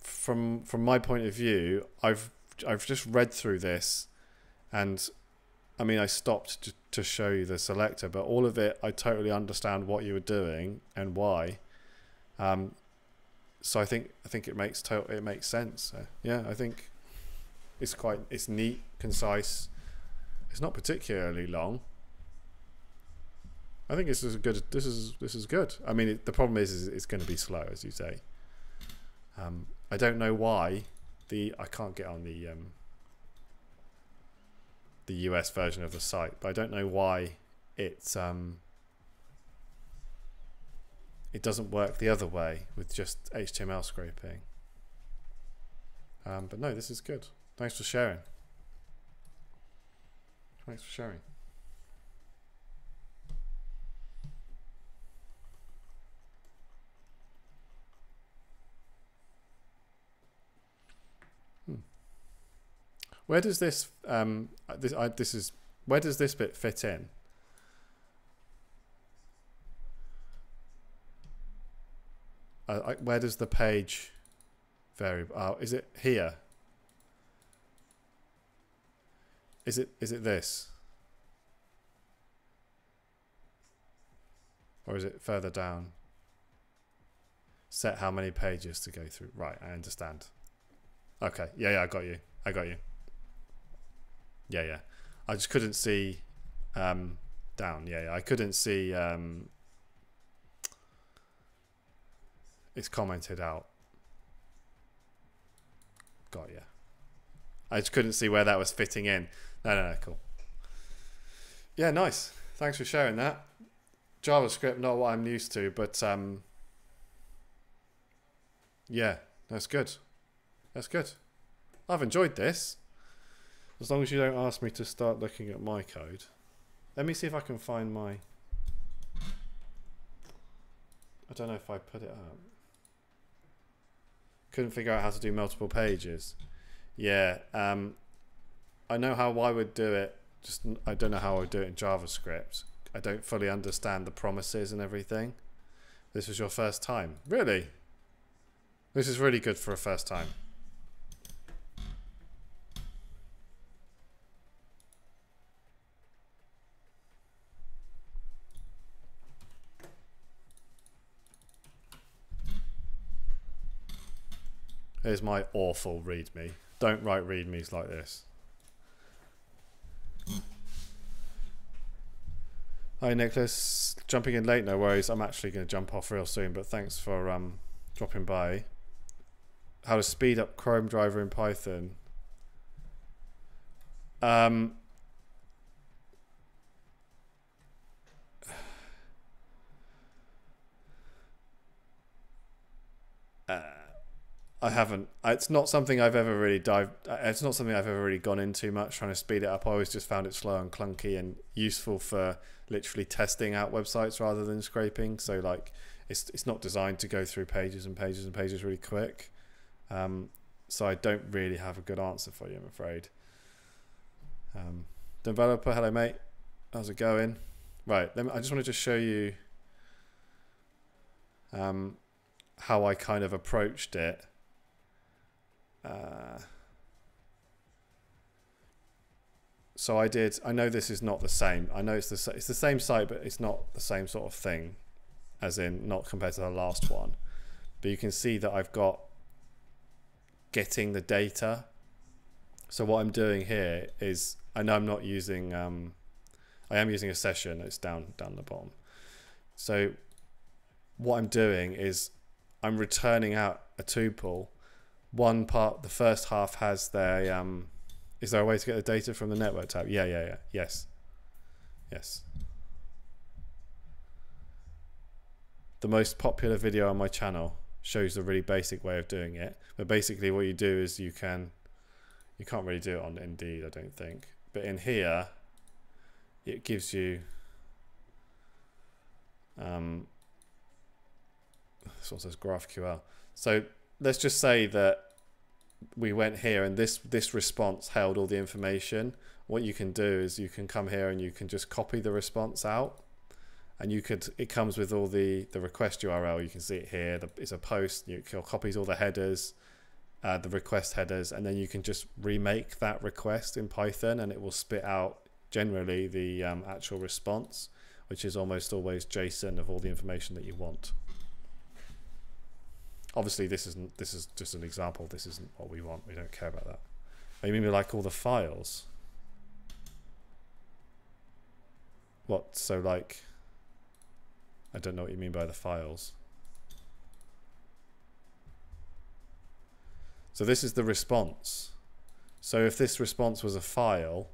from from my point of view, I've I've just read through this, and I mean, I stopped to, to show you the selector, but all of it, I totally understand what you were doing and why. Um, so I think I think it makes it makes sense. So, yeah, I think it's quite it's neat, concise. It's not particularly long. I think this is good. This is this is good. I mean, it, the problem is, is it's going to be slow, as you say. Um, I don't know why the I can't get on the um, the US version of the site, but I don't know why it's um, it doesn't work the other way with just HTML scraping. Um, but no, this is good. Thanks for sharing. Thanks for sharing. Where does this um this I, this is where does this bit fit in? Uh, I, where does the page variable? Oh, is it here? Is it is it this? Or is it further down? Set how many pages to go through. Right, I understand. Okay, yeah, yeah, I got you. I got you. Yeah, yeah. I just couldn't see um, down. Yeah, yeah. I couldn't see. Um, it's commented out. Got yeah. I just couldn't see where that was fitting in. No, no, no. Cool. Yeah, nice. Thanks for sharing that. JavaScript, not what I'm used to, but um, yeah, that's good. That's good. I've enjoyed this. As long as you don't ask me to start looking at my code. Let me see if I can find my... I don't know if I put it up. Couldn't figure out how to do multiple pages. Yeah, um, I know how I would do it. Just I don't know how I would do it in JavaScript. I don't fully understand the promises and everything. This was your first time, really? This is really good for a first time. Here's my awful readme. Don't write readmes like this. Hi Nicholas, jumping in late, no worries. I'm actually going to jump off real soon, but thanks for um, dropping by. How to speed up Chrome driver in Python. Um, uh, I haven't. It's not something I've ever really dived. Uh, it's not something I've ever really gone into much. Trying to speed it up, I always just found it slow and clunky and useful for literally testing out websites rather than scraping. So like, it's it's not designed to go through pages and pages and pages really quick. Um, so I don't really have a good answer for you, I'm afraid. Um, developer, hello mate. How's it going? Right, me, I just wanted to show you um, how I kind of approached it uh, so I did. I know this is not the same. I know it's the it's the same site, but it's not the same sort of thing, as in not compared to the last one. But you can see that I've got getting the data. So what I'm doing here is I know I'm not using. Um, I am using a session. It's down down the bottom. So what I'm doing is I'm returning out a tuple one part, the first half has their. Um, is there a way to get the data from the network tab? Yeah, yeah, yeah. Yes. Yes. The most popular video on my channel shows the really basic way of doing it. But basically, what you do is you can. You can't really do it on Indeed, I don't think. But in here, it gives you. Um, this one says GraphQL. So let's just say that we went here and this this response held all the information. What you can do is you can come here and you can just copy the response out. And you could it comes with all the the request url you can see it here. The, it's a post. You copies all the headers uh, the request headers. And then you can just remake that request in python and it will spit out generally the um, actual response which is almost always json of all the information that you want Obviously, this isn't. This is just an example. This isn't what we want. We don't care about that. You mean we like all the files? What? So like, I don't know what you mean by the files. So this is the response. So if this response was a file,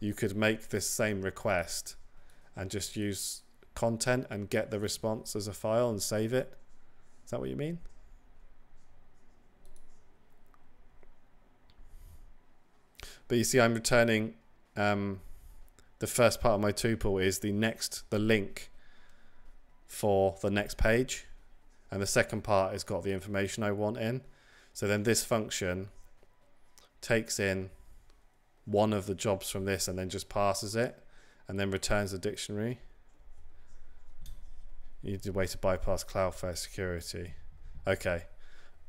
you could make this same request and just use content and get the response as a file and save it. Is that what you mean? But you see, I'm returning um, the first part of my tuple is the next, the link for the next page. And the second part has got the information I want in. So then this function takes in one of the jobs from this and then just passes it and then returns the dictionary. You need a way to bypass Cloudflare security. Okay.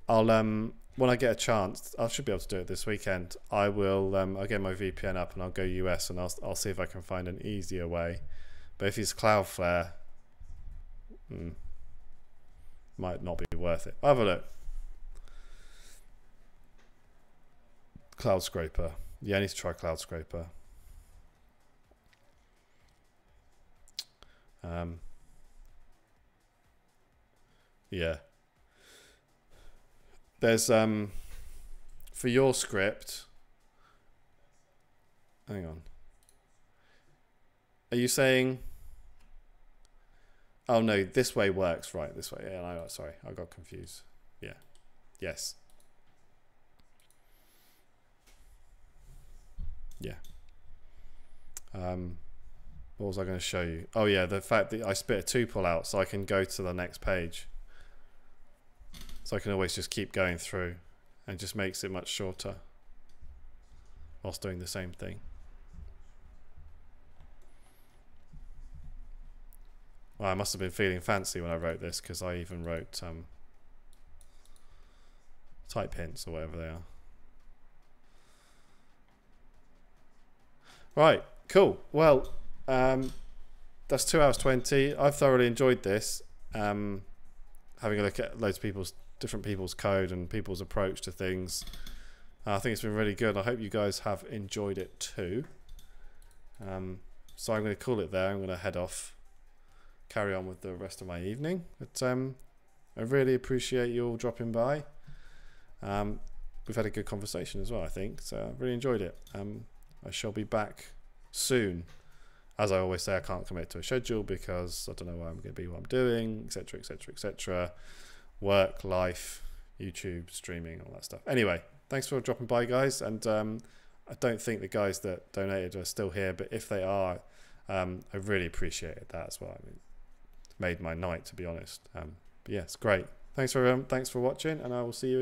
I'll um when I get a chance, I should be able to do it this weekend. I will. Um, I'll get my VPN up and I'll go US and I'll I'll see if I can find an easier way. But if it's Cloudflare, hmm, might not be worth it. Have a look. Cloud Scraper. Yeah, I need to try Cloud Scraper. Um, yeah there's um for your script. Hang on. Are you saying? Oh no, this way works right. This way. Yeah, I, sorry, I got confused. Yeah. Yes. Yeah. Um, what was I going to show you? Oh yeah, the fact that I spit a tuple out so I can go to the next page. So I can always just keep going through and just makes it much shorter whilst doing the same thing. Well, I must have been feeling fancy when I wrote this because I even wrote um, type hints or whatever they are. Right, cool. Well, um, that's two hours 20. I've thoroughly enjoyed this. Um, having a look at loads of people's different people's code and people's approach to things. Uh, I think it's been really good. I hope you guys have enjoyed it too. Um, so I'm going to call it there. I'm going to head off carry on with the rest of my evening. But um, I really appreciate you all dropping by. Um, we've had a good conversation as well, I think. So I really enjoyed it. Um, I shall be back soon. As I always say, I can't commit to a schedule because I don't know where I'm going to be, what I'm doing, etc., etc., etc. Work, life, YouTube, streaming, all that stuff. Anyway, thanks for dropping by, guys. And um, I don't think the guys that donated are still here, but if they are, um, I really appreciated that as well. I mean, made my night to be honest. Um, but yeah, it's great. Thanks for um, thanks for watching, and I will see you.